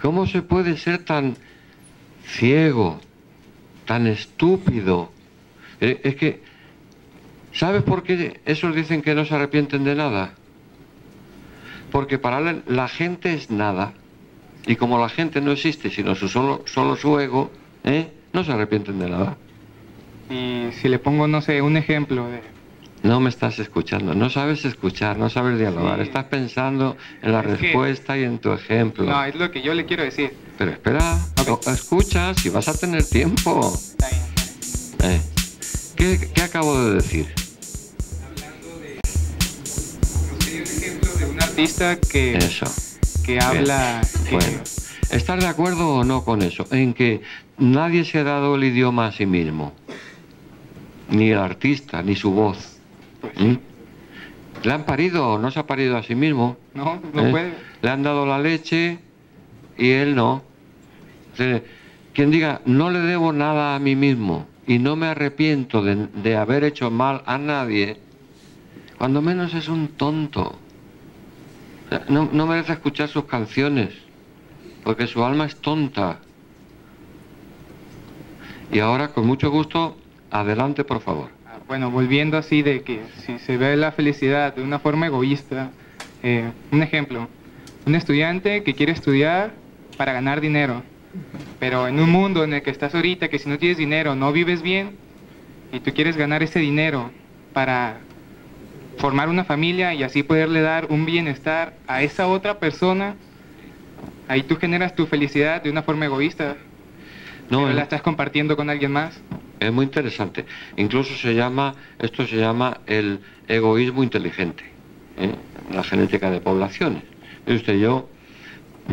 ¿Cómo se puede ser tan ciego, tan estúpido? Eh, es que ¿Sabes por qué esos dicen que no se arrepienten de nada? Porque para la, la gente es nada. Y como la gente no existe, sino su solo, solo su ego, ¿eh? no se arrepienten de nada.
Y si le pongo, no sé, un ejemplo de...
No me estás escuchando, no sabes escuchar, no sabes dialogar,
Sí.
estás pensando en la
Es que-
respuesta y en tu ejemplo.
No, es lo que yo le quiero decir.
Pero espera,
Ok.
o- escucha, si vas a tener tiempo.
Está bien.
Eh, ¿qué, qué acabo de decir?
Artista que,
Eso.
que habla... que-
Bueno, ¿estás de acuerdo o no con eso? En que nadie se ha dado el idioma a sí mismo. Ni el artista, ni su voz.
pues,
¿Mm? ¿Le han parido o no se ha parido a sí mismo?
no, no
¿Eh?
puede.
Le han dado la leche y él no. O sea, quien diga, no le debo nada a mí mismo y no me arrepiento de, de haber hecho mal a nadie, cuando menos es un tonto. No merece escuchar sus canciones, porque su alma es tonta. Y ahora, con mucho gusto, adelante, por favor.
Ah, Bueno, volviendo así de que si se ve la felicidad de una forma egoísta, eh, un ejemplo, un estudiante que quiere estudiar para ganar dinero, pero en un mundo en el que estás ahorita, que si no tienes dinero no vives bien, y tú quieres ganar ese dinero para formar una familia y así poderle dar un bienestar a esa otra persona, ahí tú generas tu felicidad de una forma egoísta.
No, es-
la estás compartiendo con alguien más.
Es muy interesante. Incluso se llama, esto se llama el egoísmo inteligente, ¿eh? la genética de poblaciones. Usted, yo,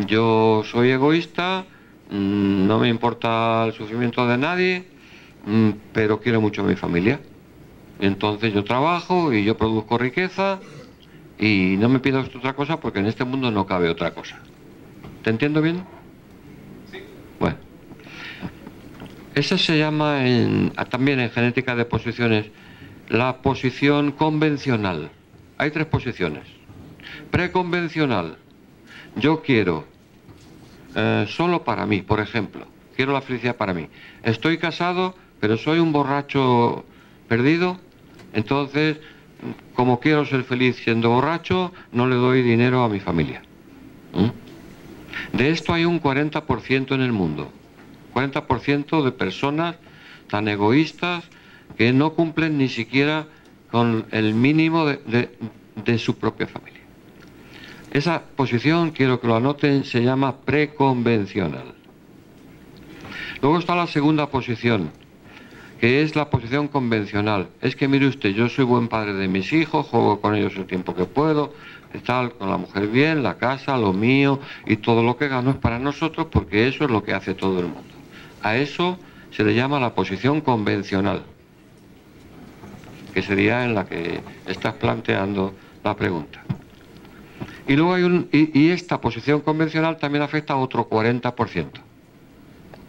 yo soy egoísta, mm, no me importa el sufrimiento de nadie, mm, pero quiero mucho a mi familia. Entonces yo trabajo y yo produzco riqueza y no me pida usted otra cosa porque en este mundo no cabe otra cosa. ¿Te entiendo bien? Bueno. Esa se llama en- ah, también en genética de posiciones la posición convencional. Hay tres posiciones. Preconvencional. Yo quiero eh, solo para mí, por ejemplo. Quiero la felicidad para mí. Estoy casado, pero soy un borracho perdido. Entonces, como quiero ser feliz siendo borracho, no le doy dinero a mi familia. ¿Mm? De esto hay un 40% en el mundo. 40% de personas tan egoístas que no cumplen ni siquiera con el mínimo de, su propia familia. Esa posición, quiero que lo anoten, se llama preconvencional. Luego está la segunda posición, que es la posición convencional. Es que mire usted, yo soy buen padre de mis hijos, juego con ellos el tiempo que puedo, tal, con la mujer bien, la casa, lo mío y todo lo que gano es para nosotros porque eso es lo que hace todo el mundo. A eso se le llama la posición convencional, que sería en la que estás planteando la pregunta. Y luego hay un y, y esta posición convencional también afecta a otro 40%,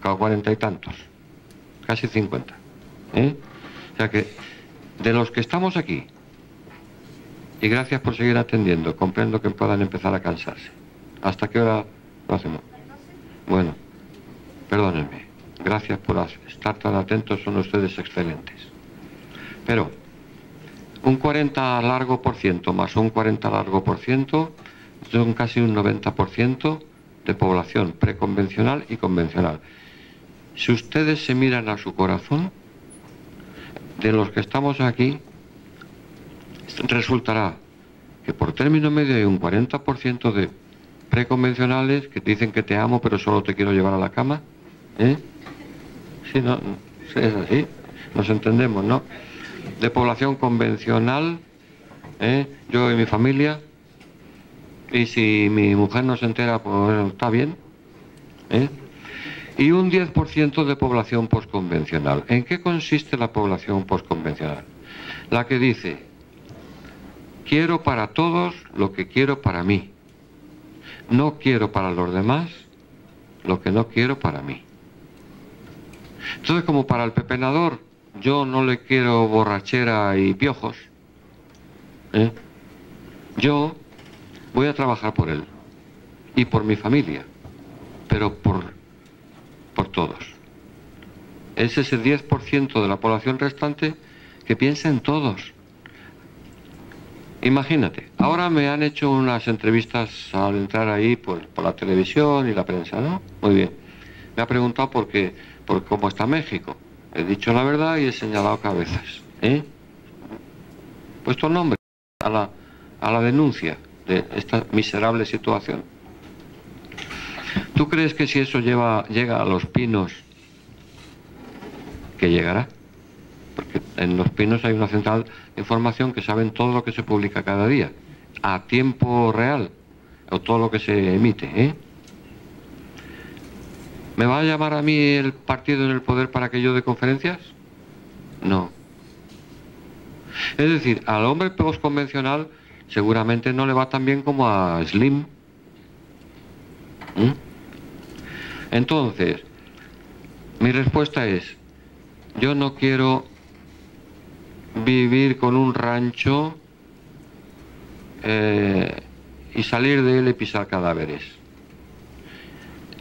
cada cuarenta y tantos, casi 50. ¿Eh? O sea que de los que estamos aquí, y gracias por seguir atendiendo, comprendo que puedan empezar a cansarse. ¿Hasta qué hora lo hacemos? Bueno, perdónenme, gracias por estar tan atentos, son ustedes excelentes. Pero un 40 largo por ciento más un 40 largo por ciento son casi un 90% de población preconvencional y convencional. Si ustedes se miran a su corazón, de los que estamos aquí, resultará que por término medio hay un 40% de preconvencionales que dicen que te amo pero solo te quiero llevar a la cama. ¿eh? Sí, no, es así, nos entendemos, ¿no? De población convencional, ¿eh? yo y mi familia, y si mi mujer no se entera, pues está bien. ¿eh? Y un 10% de población postconvencional. ¿En qué consiste la población postconvencional? La que dice, quiero para todos lo que quiero para mí. No quiero para los demás lo que no quiero para mí. Entonces, como para el pepenador, yo no le quiero borrachera y piojos, ¿eh? yo voy a trabajar por él y por mi familia, pero por, todos. Es ese 10% de la población restante que piensa en todos. Imagínate, ahora me han hecho unas entrevistas al entrar ahí por, por la televisión y la prensa, ¿no? Muy bien. Me ha preguntado por qué, por cómo está México. He dicho la verdad y he señalado cabezas. ¿eh? Puesto nombre a la, a la denuncia de esta miserable situación. ¿Tú crees que si eso llega a los pinos, que llegará? Porque en los pinos hay una central de información que saben todo lo que se publica cada día, a tiempo real, o todo lo que se emite. ¿eh? ¿Me va a llamar a mí el partido en el poder para que yo dé conferencias? No. Es decir, al hombre postconvencional seguramente no le va tan bien como a Slim. ¿Mm? Entonces, mi respuesta es, yo no quiero vivir con un rancho eh, y salir de él y pisar cadáveres.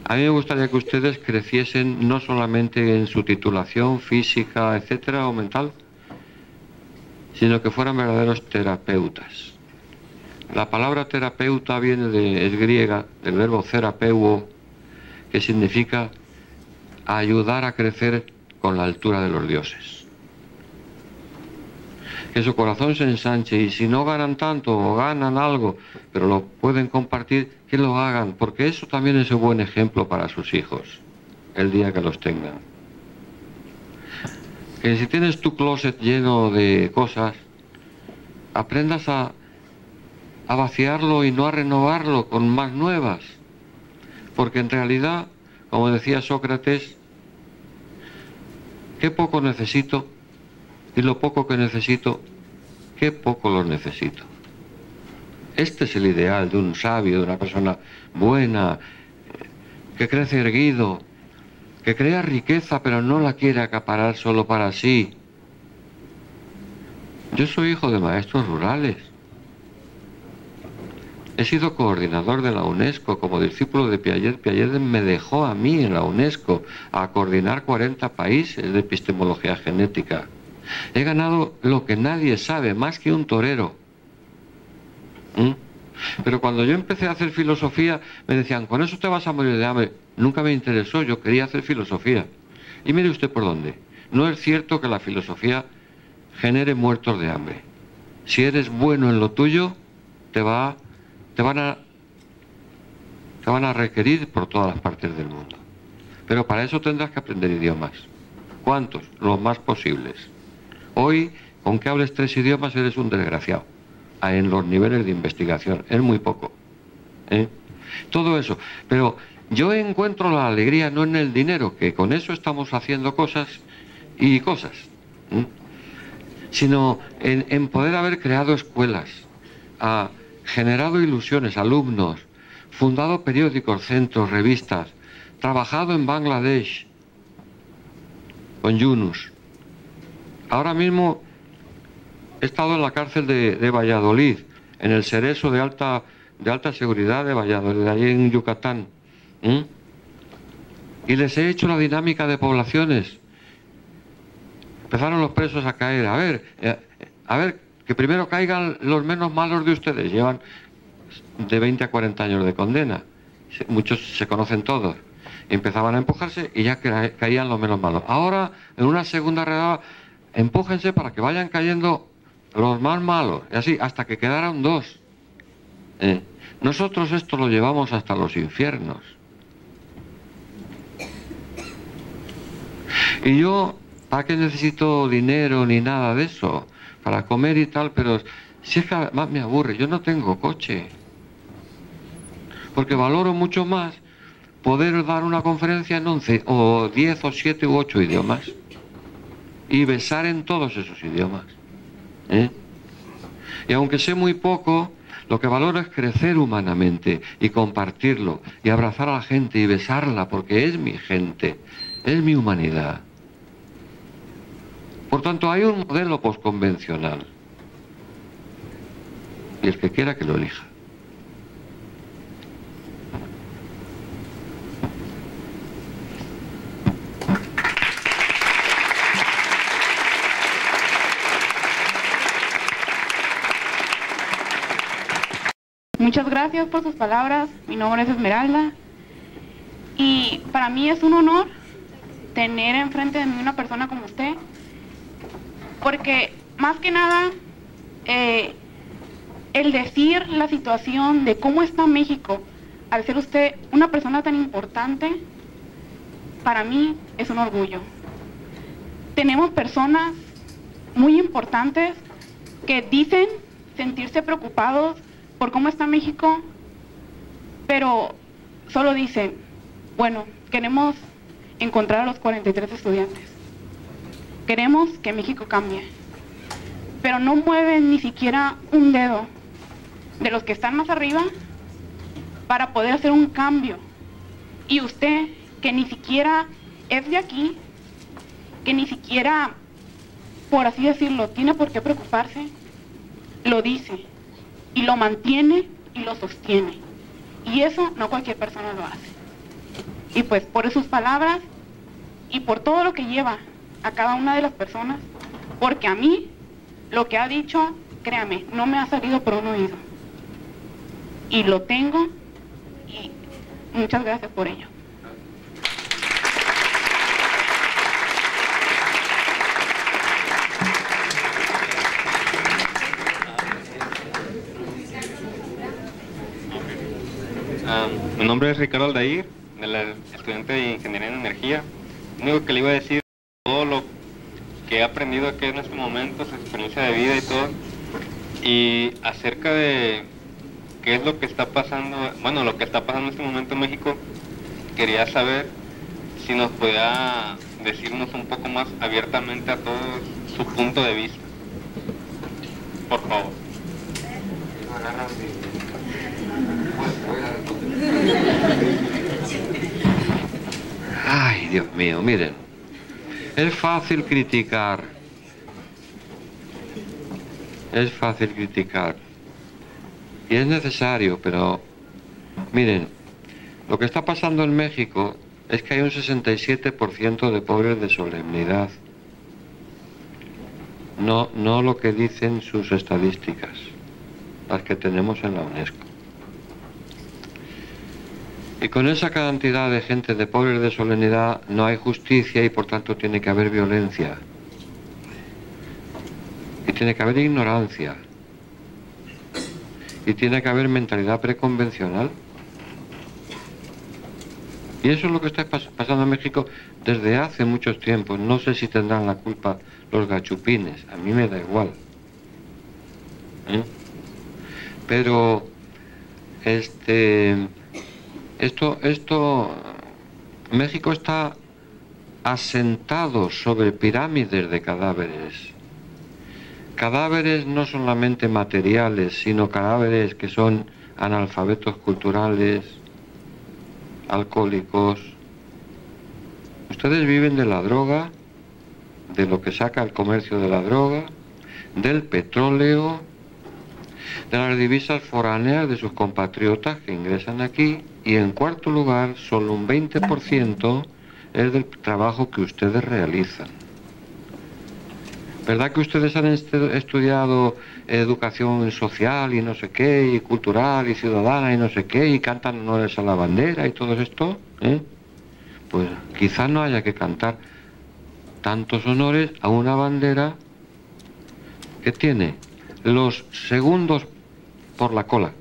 A mí me gustaría que ustedes creciesen no solamente en su titulación física, etcétera, o mental, sino que fueran verdaderos terapeutas. La palabra terapeuta viene de, es griega, del verbo terapeuo, que significa ayudar a crecer con la altura de los dioses. que su corazón se ensanche y si no ganan tanto o ganan algo, pero lo pueden compartir, que lo hagan, porque eso también es un buen ejemplo para sus hijos, el día que los tengan. Que si tienes tu closet lleno de cosas, aprendas a, a vaciarlo y no a renovarlo con más nuevas, porque en realidad, como decía Sócrates, qué poco necesito y lo poco que necesito, qué poco lo necesito. Este es el ideal de un sabio, de una persona buena, que crece erguido, que crea riqueza pero no la quiere acaparar solo para sí. Yo soy hijo de maestros rurales. He sido coordinador de la UNESCO como discípulo de Piaget. Piaget me dejó a mí en la UNESCO a coordinar 40 países de epistemología genética. He ganado lo que nadie sabe, más que un torero. ¿Mm? Pero cuando yo empecé a hacer filosofía, me decían, con eso te vas a morir de hambre. Nunca me interesó, yo quería hacer filosofía. Y mire usted por dónde. No es cierto que la filosofía genere muertos de hambre. Si eres bueno en lo tuyo, te, va, te, van a, van a requerir por todas las partes del mundo. Pero para eso tendrás que aprender idiomas. ¿Cuántos? Los más posibles. Hoy, con que hables tres idiomas, eres un desgraciado. En los niveles de investigación. Es muy poco. ¿eh? Todo eso. Pero yo encuentro la alegría no en el dinero, que con eso estamos haciendo cosas y cosas, sino en, poder haber creado escuelas, generado ilusiones, alumnos, fundado periódicos, centros, revistas, trabajado en Bangladesh con Yunus, Ahora mismo he estado en la cárcel de, Valladolid, en el Cerezo de alta, de alta seguridad de Valladolid, allí en Yucatán. Y les he hecho la dinámica de poblaciones. Empezaron los presos a caer. A ver, eh, a ver, que primero caigan los menos malos de ustedes. Llevan de 20 a 40 años de condena. Muchos se conocen todos. Empezaban a empujarse y ya caían los menos malos. Ahora, en una segunda redada, empújense para que vayan cayendo los más malos, y así, hasta que quedaran dos. Eh, nosotros esto lo llevamos hasta los infiernos. Y yo, ¿para qué necesito dinero ni nada de eso? Para comer y tal, pero si es que me aburre, yo no tengo coche. Porque valoro mucho más poder dar una conferencia en 11 o 10 o 7 u 8 idiomas y besar en todos esos idiomas. ¿eh? Y aunque sé muy poco, lo que valoro es crecer humanamente y compartirlo y abrazar a la gente y besarla porque es mi gente, es mi humanidad. Por tanto, hay un modelo posconvencional. Y el que quiera que lo elija.
Muchas gracias por sus palabras. Mi nombre es Esmeralda. Y para mí es un honor tener enfrente de mí una persona como usted. Porque más que nada, eh, el decir la situación de cómo está México, al ser usted una persona tan importante, para mí es un orgullo. Tenemos personas muy importantes que dicen sentirse preocupados por cómo está México, pero solo dice, bueno, queremos encontrar a los 43 estudiantes. Queremos que México cambie. Pero no mueven ni siquiera un dedo de los que están más arriba para poder hacer un cambio. Y usted, que ni siquiera es de aquí, que ni siquiera, por así decirlo, tiene por qué preocuparse, lo dice y lo mantiene y lo sostiene. Y eso no cualquier persona lo hace. Y pues por sus palabras y por todo lo que lleva a cada una de las personas, porque a mí lo que ha dicho, créame, no me ha salido por un oído. Y lo tengo y muchas gracias por ello.
Ah, mi nombre es Ricardo Aldair, de la estudiante de Ingeniería en Energía. Lo único que le iba a decir he aprendido aquí en este momento, su experiencia de vida y todo, y acerca de qué es lo que está pasando, bueno, lo que está pasando en este momento en México, quería saber si nos podía decirnos un poco más abiertamente a todos su punto de vista. Por favor.
Ay, Dios mío, miren. Es fácil criticar. Es fácil criticar. Y es necesario, pero miren, lo que está pasando en México es que hay un 67% de pobres de solemnidad. No, no lo que dicen sus estadísticas, las que tenemos en la UNESCO. Y con esa cantidad de gente de pobres de solemnidad no hay justicia y por tanto tiene que haber violencia. Y tiene que haber ignorancia. Y tiene que haber mentalidad preconvencional. Y eso es lo que está pasando en México desde hace muchos tiempos. No sé si tendrán la culpa los gachupines, a mí me da igual. ¿Eh? Pero, este, esto, esto, México está asentado sobre pirámides de cadáveres. Cadáveres no solamente materiales, sino cadáveres que son analfabetos culturales, alcohólicos. Ustedes viven de la droga, de lo que saca el comercio de la droga, del petróleo, de las divisas foráneas de sus compatriotas que ingresan aquí y en cuarto lugar solo un 20% es del trabajo que ustedes realizan. ¿Verdad que ustedes han estudiado educación social y no sé qué, y cultural y ciudadana y no sé qué, y cantan honores a la bandera y todo esto? ¿eh? Pues quizás no haya que cantar tantos honores a una bandera que tiene los segundos por la cola,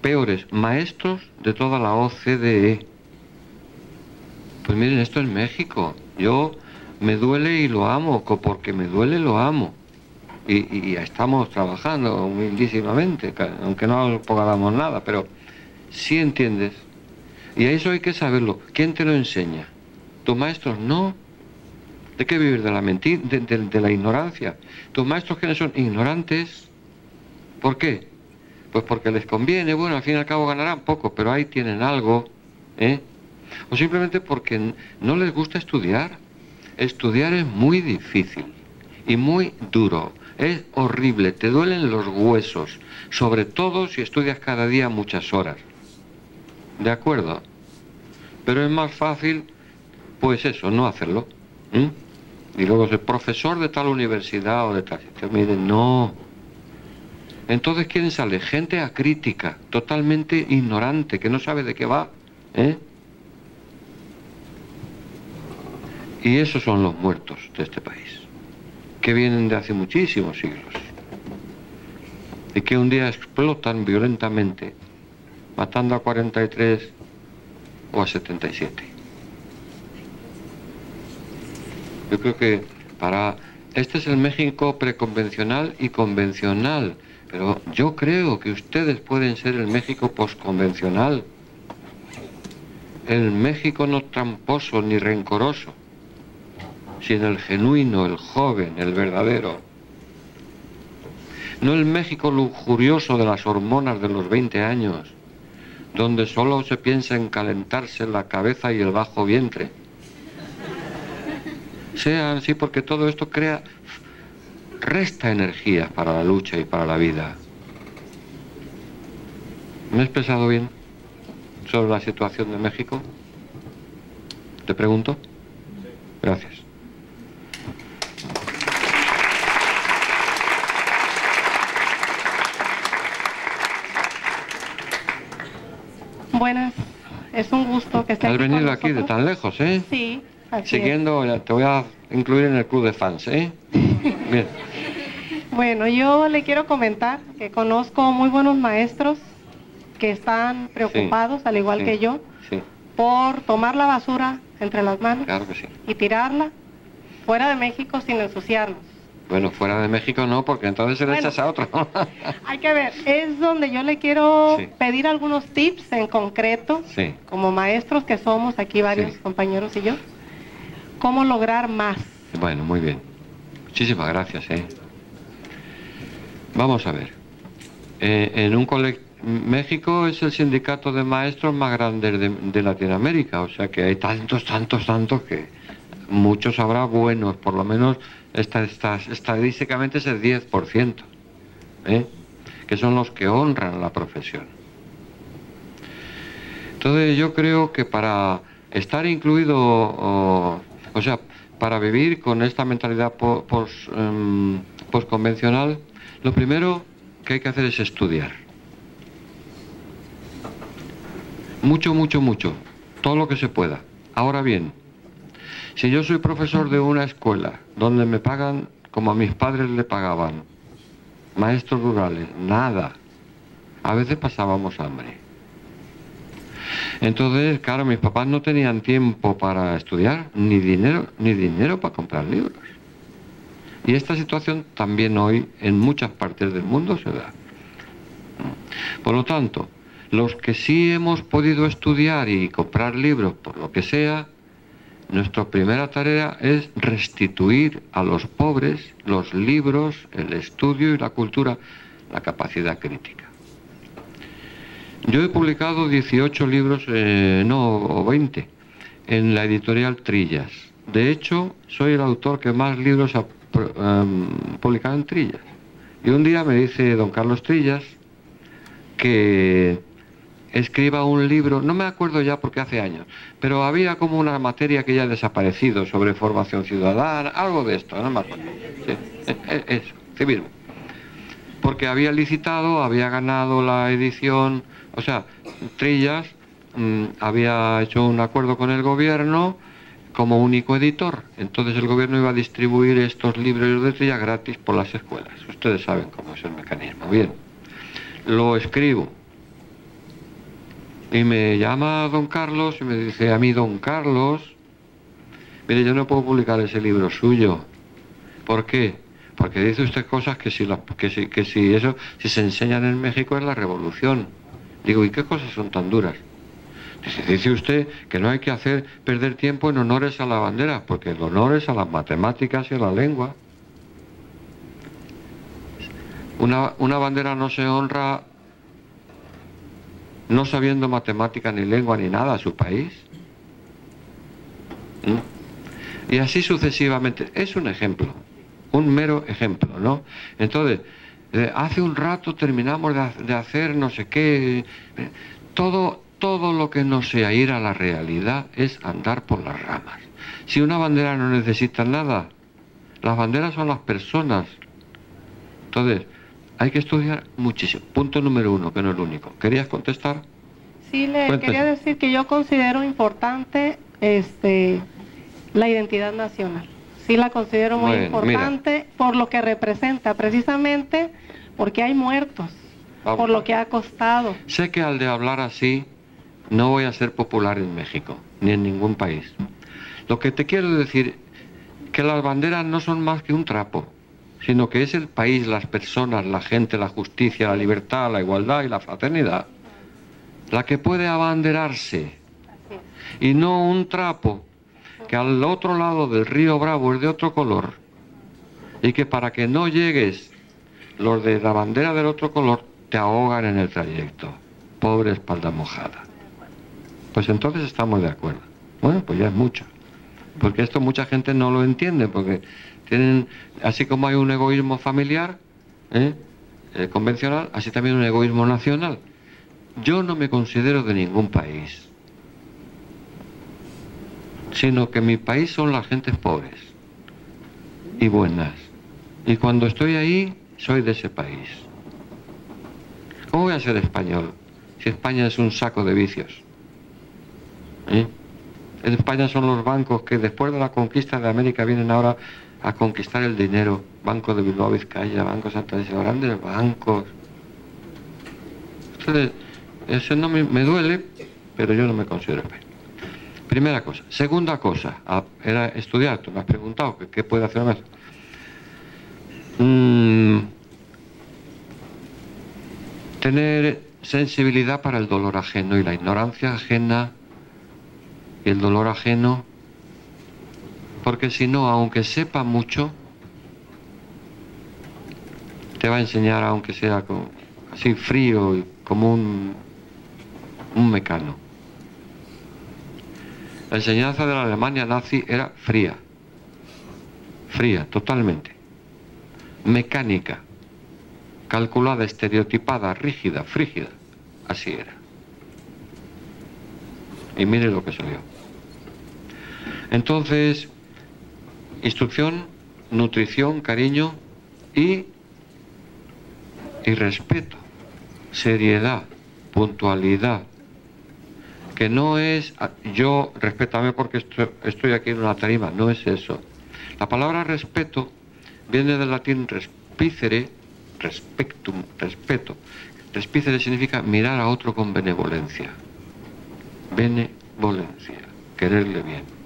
peores maestros de toda la OCDE. Pues miren, esto es México. Yo me duele y lo amo, porque me duele lo amo. Y, estamos trabajando humildísimamente, aunque no pagamos nada, pero sí entiendes. Y eso hay que saberlo. ¿Quién te lo enseña? ¿Tus maestros? No. ¿De qué vivir? De la mentira, de, de la ignorancia. ¿Tus maestros quiénes son? Ignorantes. ¿Por qué? Pues porque les conviene, bueno, al fin y al cabo ganarán poco, pero ahí tienen algo, ¿eh? O simplemente porque no les gusta estudiar. Estudiar es muy difícil y muy duro. Es horrible, te duelen los huesos, sobre todo si estudias cada día muchas horas. ¿De acuerdo? Pero es más fácil, pues eso, no hacerlo. Y luego ser profesor de tal universidad o de tal sitio. Miren, no, entonces, ¿quién sale? Gente acrítica, totalmente ignorante, que no sabe de qué va. ¿eh? Y esos son los muertos de este país, que vienen de hace muchísimos siglos y que un día explotan violentamente, matando a 43 o a 77. Yo creo que para... Este es el México preconvencional y convencional pero yo creo que ustedes pueden ser el México posconvencional, el México no tramposo ni rencoroso, sino el genuino, el joven, el verdadero. No el México lujurioso de las hormonas de los 20 años, donde solo se piensa en calentarse la cabeza y el bajo vientre. Sean así porque todo esto crea resta energía para la lucha y para la vida. ¿Me he expresado bien sobre la situación de México? ¿Te pregunto? Gracias.
Buenas, es un gusto que estés
Has venido aquí de tan lejos, ¿eh?
Sí.
Siguiendo, te voy a incluir en el club de fans, ¿eh? <laughs> Bien.
Bueno, yo le quiero comentar que conozco muy buenos maestros que están preocupados, al igual
sí,
que yo,
Sí,
por tomar la basura entre las manos
claro
y tirarla fuera de México sin ensuciarnos.
Bueno, fuera de México no, porque entonces se le
Bueno.
echas a otro.
Hay que ver, es donde yo le quiero
Sí.
pedir algunos tips en concreto,
sí,
como maestros que somos aquí varios
Sí.
compañeros y yo, cómo lograr más.
bueno, muy bien. Muchísimas gracias, ¿eh? Vamos a ver. Eh, en un colec- México es el sindicato de maestros más grande de, Latinoamérica, o sea que hay tantos, tantos, tantos que muchos habrá buenos, por lo menos esta, esta- estadísticamente es el 10%, ¿eh? que son los que honran la profesión. Entonces yo creo que para estar incluido, o, sea, para vivir con esta mentalidad po- pos- em, posconvencional, lo primero que hay que hacer es estudiar. Mucho, mucho, mucho. Todo lo que se pueda. Ahora bien, si yo soy profesor de una escuela donde me pagan como a mis padres le pagaban, maestros rurales, nada. A veces pasábamos hambre. Entonces, claro, mis papás no tenían tiempo para estudiar, ni dinero, ni dinero para comprar libros. Y esta situación también hoy en muchas partes del mundo se da. Por lo tanto, los que sí hemos podido estudiar y comprar libros por lo que sea, nuestra primera tarea es restituir a los pobres los libros, el estudio y la cultura, la capacidad crítica. Yo he publicado 18 libros, eh, no, o 20, en la editorial Trillas. De hecho, soy el autor que más libros ha publicado en Trillas. Y un día me dice don Carlos Trillas que escriba un libro, no me acuerdo ya porque hace años, pero había como una materia que ya ha desaparecido sobre formación ciudadana, algo de esto, no me acuerdo. Sí, eh, eh, eso. Porque había licitado, había ganado la edición, o sea, Trillas mm, había hecho un acuerdo con el gobierno como único editor. Entonces el gobierno iba a distribuir estos libros de Trillas gratis por las escuelas. Ustedes saben cómo es el mecanismo. Bien, lo escribo. Y me llama don Carlos y me dice a mí, don Carlos, mire, yo no puedo publicar ese libro suyo. ¿Por qué? Porque dice usted cosas que si, las- que si, que si eso, si se enseñan en México es la revolución. Digo, ¿y qué cosas son tan duras? Dice, usted que no hay que hacer perder tiempo en honores a la bandera, porque el honor es a las matemáticas y a la lengua. Una, una bandera no se honra no sabiendo matemática ni lengua ni nada a su país. ¿Mm? Y así sucesivamente. Es un ejemplo, un mero ejemplo, ¿no? Entonces, eh, hace un rato terminamos de hacer no sé qué. eh, Todo, todo lo que no sea ir a la realidad es andar por las ramas. Si una bandera no necesita nada, las banderas son las personas. Entonces, hay que estudiar muchísimo. Punto número uno, que no es el único. ¿Querías contestar?
Sí, le
Cuéntese.
quería decir que yo considero importante este, la identidad nacional. Sí la considero muy importante por lo que representa, precisamente porque hay muertos,
Vamos.
por lo que ha costado.
Sé que al de hablar así no voy a ser popular en México, ni en ningún país. Lo que te quiero decir, que las banderas no son más que un trapo, sino que es el país, las personas, la gente, la justicia, la libertad, la igualdad y la fraternidad, la que puede abanderarse, y no un trapo que al otro lado del río Bravo es de otro color, y que para que no llegues, los de la bandera del otro color te ahogan en el trayecto. Pobre espalda mojada. Pues entonces estamos de acuerdo. Bueno, pues ya es mucho. Porque esto mucha gente no lo entiende, porque tienen, así como hay un egoísmo familiar, ¿eh? Eh, convencional, así también un egoísmo nacional. Yo no me considero de ningún país, sino que mi país son las gentes pobres y buenas. Y cuando estoy ahí, soy de ese país. ¿Cómo voy a ser español si España es un saco de vicios? ¿Eh? En España son los bancos que después de la conquista de América vienen ahora a conquistar el dinero. Banco de Bilbao Vizcaya, Banco Santa Isabel, grandes bancos. Ustedes, ese no me, duele, pero yo no me considero. Primera cosa. Segunda cosa, a- era estudiar. Tú me has preguntado qué puede hacer más. Mm, tener sensibilidad para el dolor ajeno y la ignorancia ajena el dolor ajeno, porque si no, aunque sepa mucho, te va a enseñar, aunque sea así frío como un, un mecano. La enseñanza de la Alemania nazi era fría, fría, totalmente, mecánica, calculada, estereotipada, rígida, frígida, así era. Y mire lo que salió. Entonces, instrucción, nutrición, cariño y, y respeto, seriedad, puntualidad, que no es ah, yo respétame porque estoy, aquí en una tarima, no es eso. La palabra respeto viene del latín respicere, respectum, respeto. Respicere significa mirar a otro con benevolencia. Benevolencia, quererle bien.